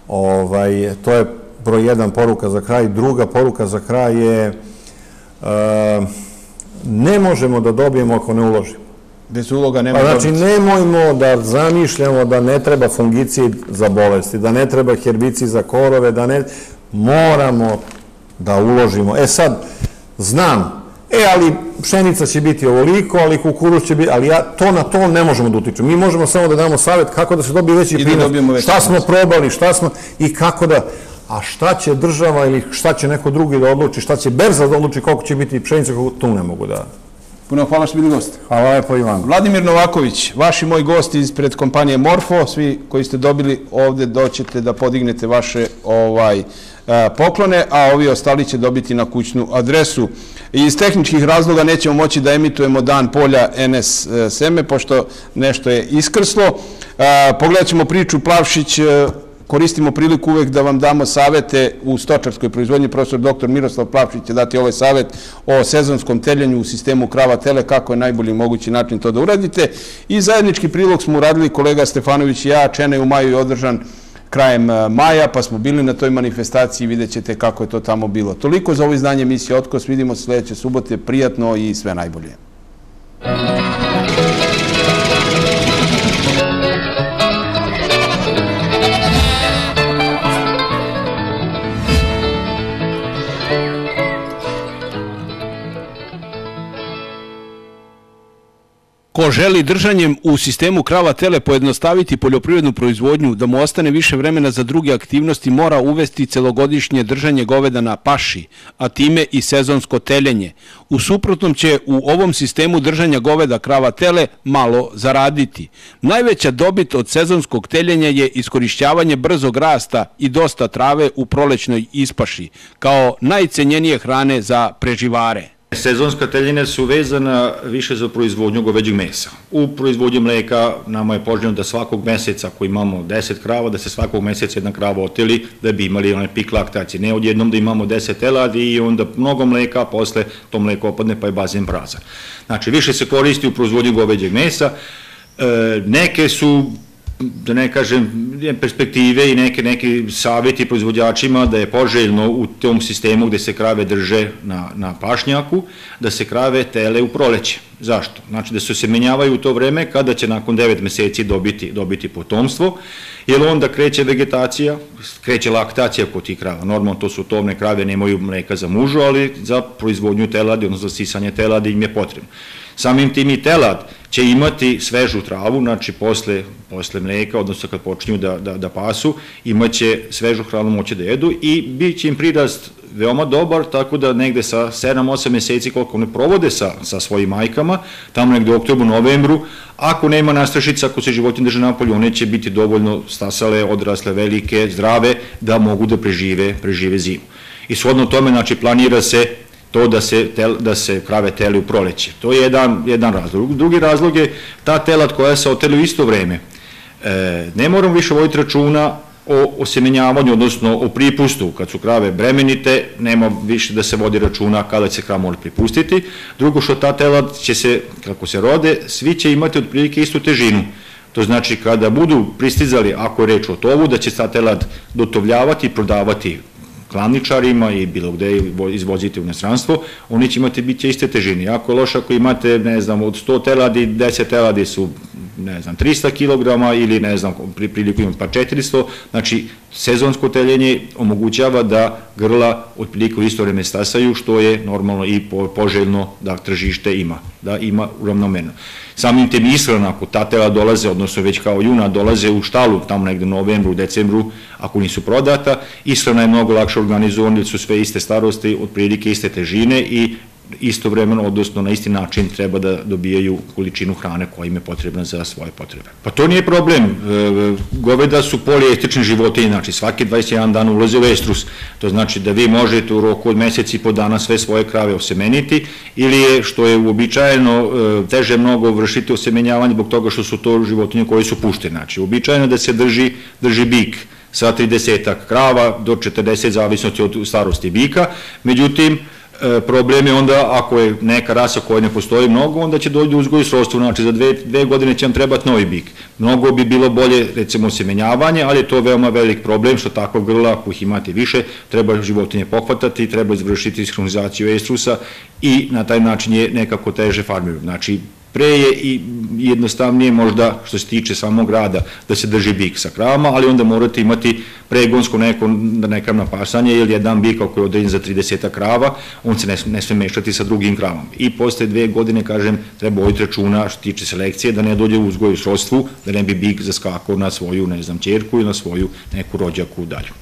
Ovaj, to je broj jedan poruka za kraj. Druga poruka za kraj je e, ne možemo da dobijemo ako ne uložimo. Bez uloga nema Pa znači, dobiti. nemojmo da zamišljamo da ne treba fungicid za bolesti, da ne treba herbicid za korove, da ne... Moramo da uložimo. E sad, znam, e, ali pšenica će biti ovoliko, ali kukuruz će biti, ali ja, to na to ne možemo da utičemo. Mi možemo samo da damo savjet kako da se dobije veći da prinos, šta smo probali, šta smo, i kako da, a šta će država ili šta će neko drugi da odluči, šta će berza da odluči koliko će biti pšenica, kako tu ne mogu da... Puno hvala što bili gost. Hvala lepo Ivan. Vladimir Novaković, vaš i moj gost ispred kompanije Morfo, svi koji ste dobili ovde doćete da podignete vaše ovaj poklone, a ovi ostali će dobiti na kućnu adresu. Iz tehničkih razloga nećemo moći da emitujemo dan polja NS Seme, pošto nešto je iskrslo. Pogledat ćemo priču Plavšić koristimo priliku uvek da vam damo savete u stočarskoj proizvodnji. Profesor dr. Miroslav Plavšić će dati ovaj savet o sezonskom teljenju u sistemu krava tele, kako je najbolji mogući način to da uradite. I zajednički prilog smo uradili kolega Stefanović i ja, Čene u maju je održan krajem e, maja, pa smo bili na toj manifestaciji i vidjet ćete kako je to tamo bilo. Toliko za ovo izdanje emisije Otkos, vidimo se sledeće subote, prijatno i sve najbolje. Ko želi držanjem u sistemu krava tele pojednostaviti poljoprivrednu proizvodnju, da mu ostane više vremena za druge aktivnosti, mora uvesti celogodišnje držanje goveda na paši, a time i sezonsko teljenje. U suprotnom će u ovom sistemu držanja goveda krava tele malo zaraditi. Najveća dobit od sezonskog teljenja je iskorišćavanje brzog rasta i dosta trave u prolećnoj ispaši, kao najcenjenije hrane za preživare. Sezonska teljenja su vezana više za proizvodnju goveđeg mesa. U proizvodnju mleka nama je poželjno da svakog meseca, ako imamo 10 krava, da se svakog meseca jedna krava oteli, da bi imali onaj pik laktacije. Ne odjednom da imamo 10 teladi i onda mnogo mleka, a posle to mleko opadne pa je bazen prazan. Znači, više se koristi u proizvodnju goveđeg mesa. E, neke su da ne kažem, perspektive i neke, neke savjeti proizvođačima da je poželjno u tom sistemu gde se krave drže na, na pašnjaku, da se krave tele u proleće. Zašto? Znači da se semenjavaju u to vreme kada će nakon 9 meseci dobiti, dobiti potomstvo, jer onda kreće vegetacija, kreće laktacija kod tih krava. Normalno to su tovne krave, nemaju mleka za mužu, ali za proizvodnju teladi, odnosno za sisanje teladi im je potrebno. Samim tim i telad će imati svežu travu, znači posle, posle mleka, odnosno kad počinju da, da, da pasu, imaće svežu hranu moće da jedu i bit će im prirast veoma dobar, tako da negde sa 7-8 meseci koliko ne provode sa, sa svojim majkama, tamo negde u oktobru, novembru, ako nema nastrašica, ako se životinje drže napolju, one će biti dovoljno stasale, odrasle, velike, zdrave, da mogu da prežive, prežive zimu. I shodno tome, znači, planira se to da se, tel, da se krave teli u proleće. To je jedan, jedan razlog. Drugi razlog je ta telad koja se oteli u isto vreme. E, ne moramo više voditi računa o osemenjavanju, odnosno o pripustu. Kad su krave bremenite, nema više da se vodi računa kada će se krava mora pripustiti. Drugo što ta telad će se, kako se rode, svi će imati otprilike istu težinu. To znači kada budu pristizali, ako je reč o tovu, da će ta telad dotovljavati i prodavati klavničarima i bilo gde izvozite u nesranstvo, oni će imati biti iste težine. Jako je loše ako imate, ne znam, od 100 teladi, 10 teladi su, ne znam, 300 kg ili, ne znam, pri priliku imam pa 400, znači sezonsko teljenje omogućava da grla otprilike u isto vreme stasaju, što je normalno i poželjno da tržište ima, da ima uravnomeno. Samim tem ishrana, ako ta tela dolaze, odnosno već kao juna dolaze u štalu, tamo negde u novembru, decembru, ako nisu prodata, ishrana je mnogo lakše organizovana, jer su sve iste starosti, otprilike iste težine i istovremeno, odnosno na isti način treba da dobijaju količinu hrane koja im je potrebna za svoje potrebe. Pa to nije problem. E, goveda su polijestične životinje, znači svaki 21 dan ulaze u estrus. To znači da vi možete u roku od meseci po dana sve svoje krave osemeniti ili je, što je uobičajeno, e, teže mnogo vršiti osemenjavanje zbog toga što su to životinje koje su puštene. Znači, uobičajeno da se drži, drži bik sa 30 krava do 40 zavisnosti od starosti bika, međutim, E, problem je onda ako je neka rasa koja ne postoji mnogo, onda će doći do uzgoju srodstva, znači za dve, dve godine će vam trebati novi bik. Mnogo bi bilo bolje, recimo, semenjavanje, ali je to veoma velik problem, što tako grla, ako ih imate više, treba životinje pohvatati, treba izvršiti ishronizaciju estrusa i na taj način je nekako teže farmiru. Znači, Pre je i jednostavnije možda što se tiče samog rada da se drži bik sa kravama, ali onda morate imati pregonsko neko, nekam napasanje, jer jedan bik ako je određen za 30 krava, on se ne, sve mešati sa drugim kravom. I posle dve godine, kažem, treba ojiti računa što tiče selekcije, da ne dođe u uzgoju srodstvu, da ne bi bik zaskakao na svoju, ne znam, čerku ili na svoju neku rođaku dalju.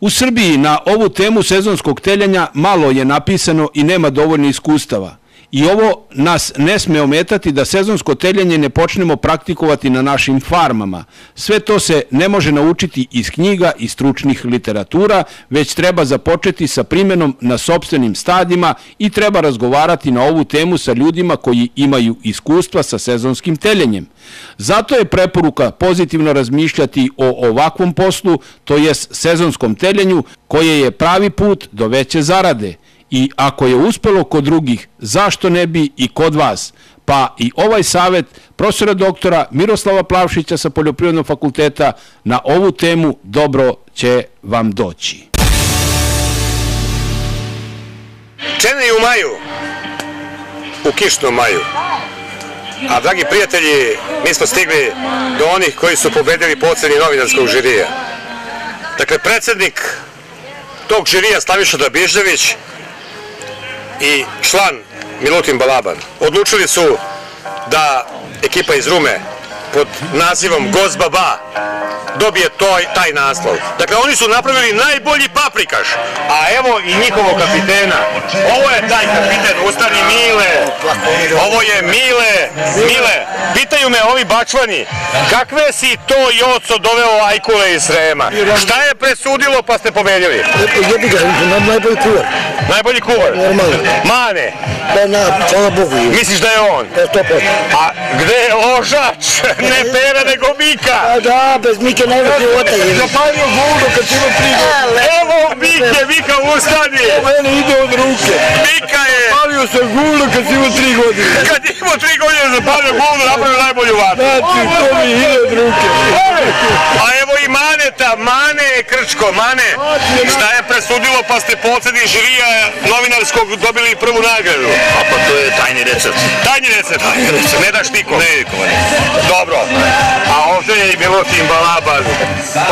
U Srbiji na ovu temu sezonskog teljanja malo je napisano i nema dovoljno iskustava. I ovo nas ne sme ometati da sezonsko teljenje ne počnemo praktikovati na našim farmama. Sve to se ne može naučiti iz knjiga i stručnih literatura, već treba započeti sa primjenom na sobstvenim stadima i treba razgovarati na ovu temu sa ljudima koji imaju iskustva sa sezonskim teljenjem. Zato je preporuka pozitivno razmišljati o ovakvom poslu, to jest sezonskom teljenju, koje je pravi put do veće zarade. I ako je uspelo kod drugih, zašto ne bi i kod vas? Pa i ovaj savet profesora doktora Miroslava Plavšića sa Poljoprivrednog fakulteta na ovu temu dobro će vam doći. Čene u maju, u kišnom maju. A, dragi prijatelji, mi smo stigli do onih koji su pobedili po novinarskog žirija. Dakle, predsednik tog žirija Slaviša Dabižević i član Milutin Balaban odlučili su da ekipa iz Rume pod nazivom Gozbaba dobije toj, taj naslov. Dakle, oni su napravili najbolji paprikaš, a evo i njihovog kapitena. Ovo je taj kapiten, ustani Mile, ovo je Mile, Mile, pitaju me ovi bačvani, kakve si to Joco doveo Ajkule iz Srema? Šta je presudilo pa ste pobedili? Jebi ga, najbolji kuvar. Najbolji kuvar? Normalno. Mane? Pa na, hvala Bogu. Misliš da je on? To posto. A gde je ložač? Ne pera, nego Mika. A da, bez Mike nema života. Zapalio gudu kad ima tri godine. Evo Mike, Mika ustani. Mene ide od ruke. Mika je... Zapalio sam gudu kad si imao tri godine. Kad je imao tri godine zapalio gudu, napravio najbolju vatru. Znači, to mi ide od ruke. A evo i Maneta, Mane je Krčko, Mane. Šta je presudilo pa ste po oceni žirija novinarskog dobili prvu nagradu? A pa to je tajni recept. Tajni recept? Ne daš nikom? Ne, nikom. Dobro. A ovdje je i Milutin Balaban.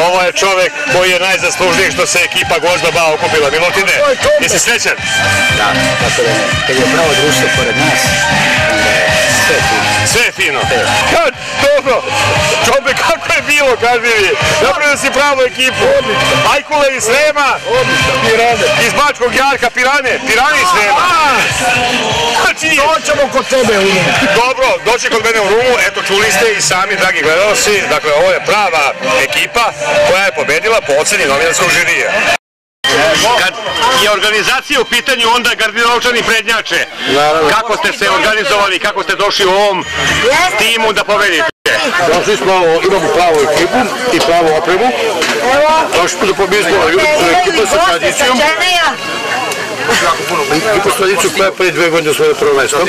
Ovo je čovek koji je najzaslužniji što se ekipa Gozda Ba okupila. Milutine, jesi srećan? Da, tako da kad je pravo društvo pored nas, sve fino. Sve je fino. Kad, dobro. Čobe, kako bilo, kaži mi. Napravio si pravu ekipu. Ajkule iz Srema. Pirane. Iz Bačkog Jarka, Pirane. Pirane iz Srema. Znači, Doćemo kod tebe u Rumu. Dobro, doći kod mene u Rumu, eto čuli ste i sami, dragi gledalci, dakle ovo je prava ekipa koja je pobedila po oceni novinarskog žirija. Kad je organizacija u pitanju, onda gardinovčani prednjače. Kako ste se organizovali, kako ste došli u ovom timu da pobedite? Došli smo, imamo pravu ekipu i pravu opremu. Došli smo da pobedili smo ekipu sa tradicijom. Ekipu sa tradicijom koja je pre dve godine osvojila prvo mesto.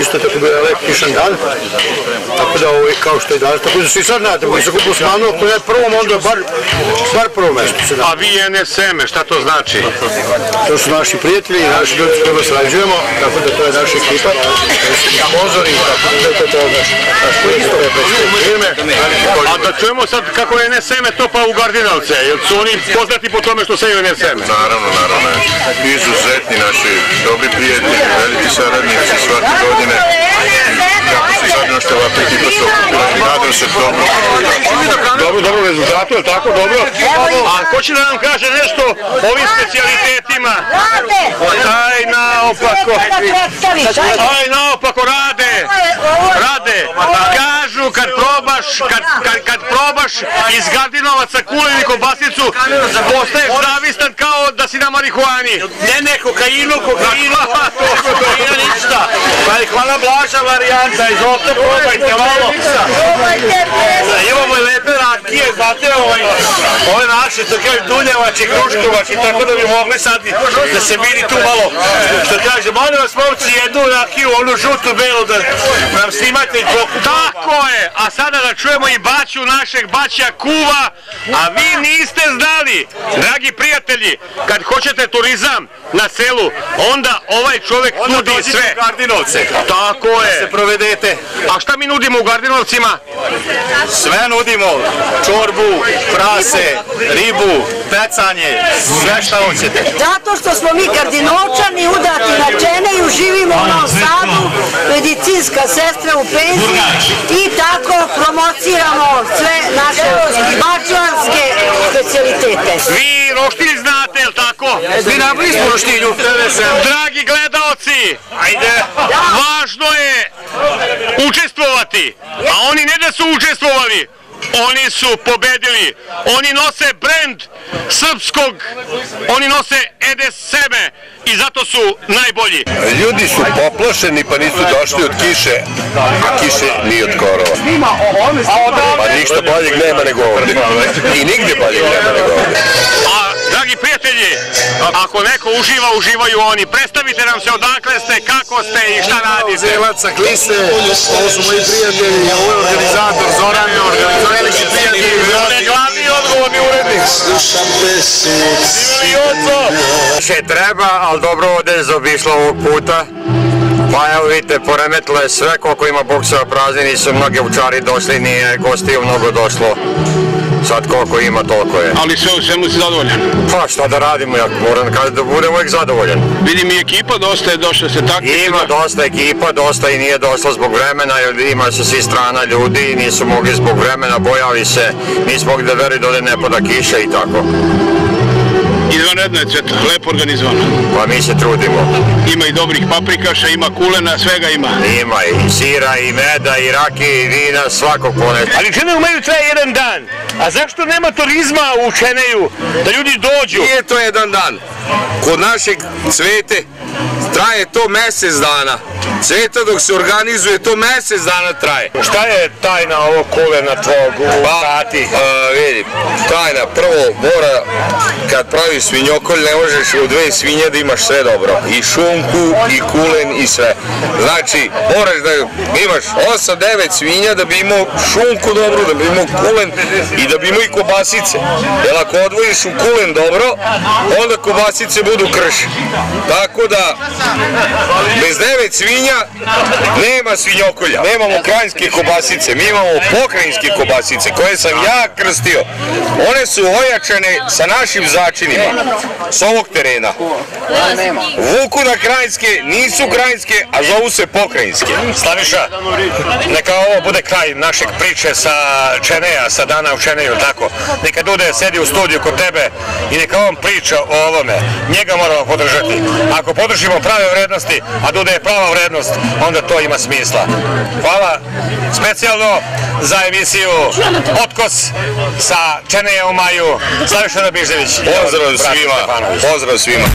Isto tako bio je lep kišan dan. Tako da ovo je kao što je danas. Tako da se i sad nadamo. I sa kupu smanu, ako ne prvom, onda bar, bar prvo mesto se. A vi NSM, šta to znači? To su naši prijatelji i naši ljudi s kojima sarađujemo, tako da to je naša ekipa, sponzori, tako da to je to naš, to je firme. A da čujemo sad kako je NSM topa u Gardinovce, jer su oni poznati po tome što seju NSM. Naravno, naravno. Izuzetni naši dobri prijatelji, veliki saradnici svake godine. Sad našte ovakve ekipa se okupila i nadam se dobro. Dobro, dobro rezultatu, je tako dobro? A ko će da nam kaže nešto o ovim specijalitetima? Aj naopako. Aj naopako rade. Rade. Kažu kad probaš, kad, kad, kad probaš iz Gardinovaca kuleni kobasicu, postaješ zavistan kao da si na marihuani. Ne, ne, kokainu, kokainu, kokaina ništa. Pa je hvala blaža varijanta, izvolite, probajte malo. Imamo i lepe rakije, znate, ovaj, ove naše, to kaže Dunjevač i Kruškovač i tako da bi mogli sad da se vidi tu malo, što kaže, molim vas, momci, jednu rakiju, onu žutu, belu, da nam snimate i. Tako je, a sada da čujemo i baću našeg baća kuva, a vi niste znali, dragi prijatelji, kad hoćete turizam na selu, onda ovaj čovek nudi sve. Gardinovce. Tako je. se provedete. A šta mi nudimo u Gardinovcima? Sve nudimo, čorbu, prase, ribu, pecanje, sve šta hoćete. Zato što smo mi kardinovčani, udati na čene i uživimo u Novom Sadu, medicinska sestra u penziji i tako promociramo sve naše bačvanske specialitete. Vi roštilj znate, jel tako? Mi napravili smo roštilju. Dragi gledaoci, ajde, važno je učestvovati, a oni ne da su učestvovali, oni su pobedili. Oni nose brend srpskog, oni nose Edes seme i zato su najbolji. Ljudi su poplašeni pa nisu došli od kiše, a kiše nije od korova. Pa ništa boljeg nema nego ovde. I nigde boljeg nema nego ovde. Dragi prijatelji, ako neko uživa, uživaju oni. Predstavite nam se odakle ste, kako ste i šta radite. Zelaca, Klise, ovo su moji prijatelji, ovo je organizator Zoran, organizator veliki prijatelji. On je glavni odgovorni urednik. Še treba, ali dobro ovde zaobišlo ovog puta. Pa evo vidite, poremetilo je sve koliko ima bokseva prazni, nisu mnogi učari došli, nije gostiju mnogo došlo. Sad koliko ima, toliko je. Ali sve u svemu si zadovoljan. Pa šta da radimo, ja moram kažem da budem uvijek zadovoljan. Vidim i ekipa dosta je došla se takmičiti. Ima dosta ekipa, dosta i nije došla zbog vremena, jer ima se svi strana ljudi, nisu mogli zbog vremena, bojavi se, nisu mogli da veri da ne pada kiša i tako. Izvanredno je cveta, lepo organizovano. Pa mi se trudimo. Ima i dobrih paprikaša, ima kulena, svega ima. Ima i sira, i meda, i raki, i vina, svakog poneta. Ali Čeneju imaju traje jedan dan. A zašto nema turizma u Čeneju? Da ljudi dođu. Nije to jedan dan. Kod našeg cvete traje to mesec dana. Cveta dok se organizuje, to mesec dana traje. Šta je tajna ovog kulena tvog u Pa, sati? a, vidi, tajna, prvo mora, kad praviš svinjokolj, ne možeš u dve svinje da imaš sve dobro. I šunku, i kulen, i sve. Znači, moraš da imaš 8-9 svinja da bi imao šunku dobro, da bi imao kulen i da bi imao i kobasice. Jer ako odvojiš u kulen dobro, onda kobasice budu krš. Tako da, bez 9 svinja nema svinjokolja. Nemamo krajinske kobasice, mi imamo pokrajinske kobasice koje sam ja krstio. One su ojačane sa našim začinima, s ovog terena. Vuku na krajinske, nisu krajinske, a zovu se pokrajinske. Slaviša, neka ovo bude kraj našeg priče sa Čeneja, sa dana u Čeneju, tako. Neka Dude sedi u studiju kod tebe i neka on priča o ovome. Njega moramo podržati. Ako podržimo prave vrednosti, a Dude je prava vrednost, onda to ima smisla. Hvala specijalno za emisiju Otkos sa Čeneja u maju. Slaviša Nabižević. Pozdrav svima, pozdrav svima.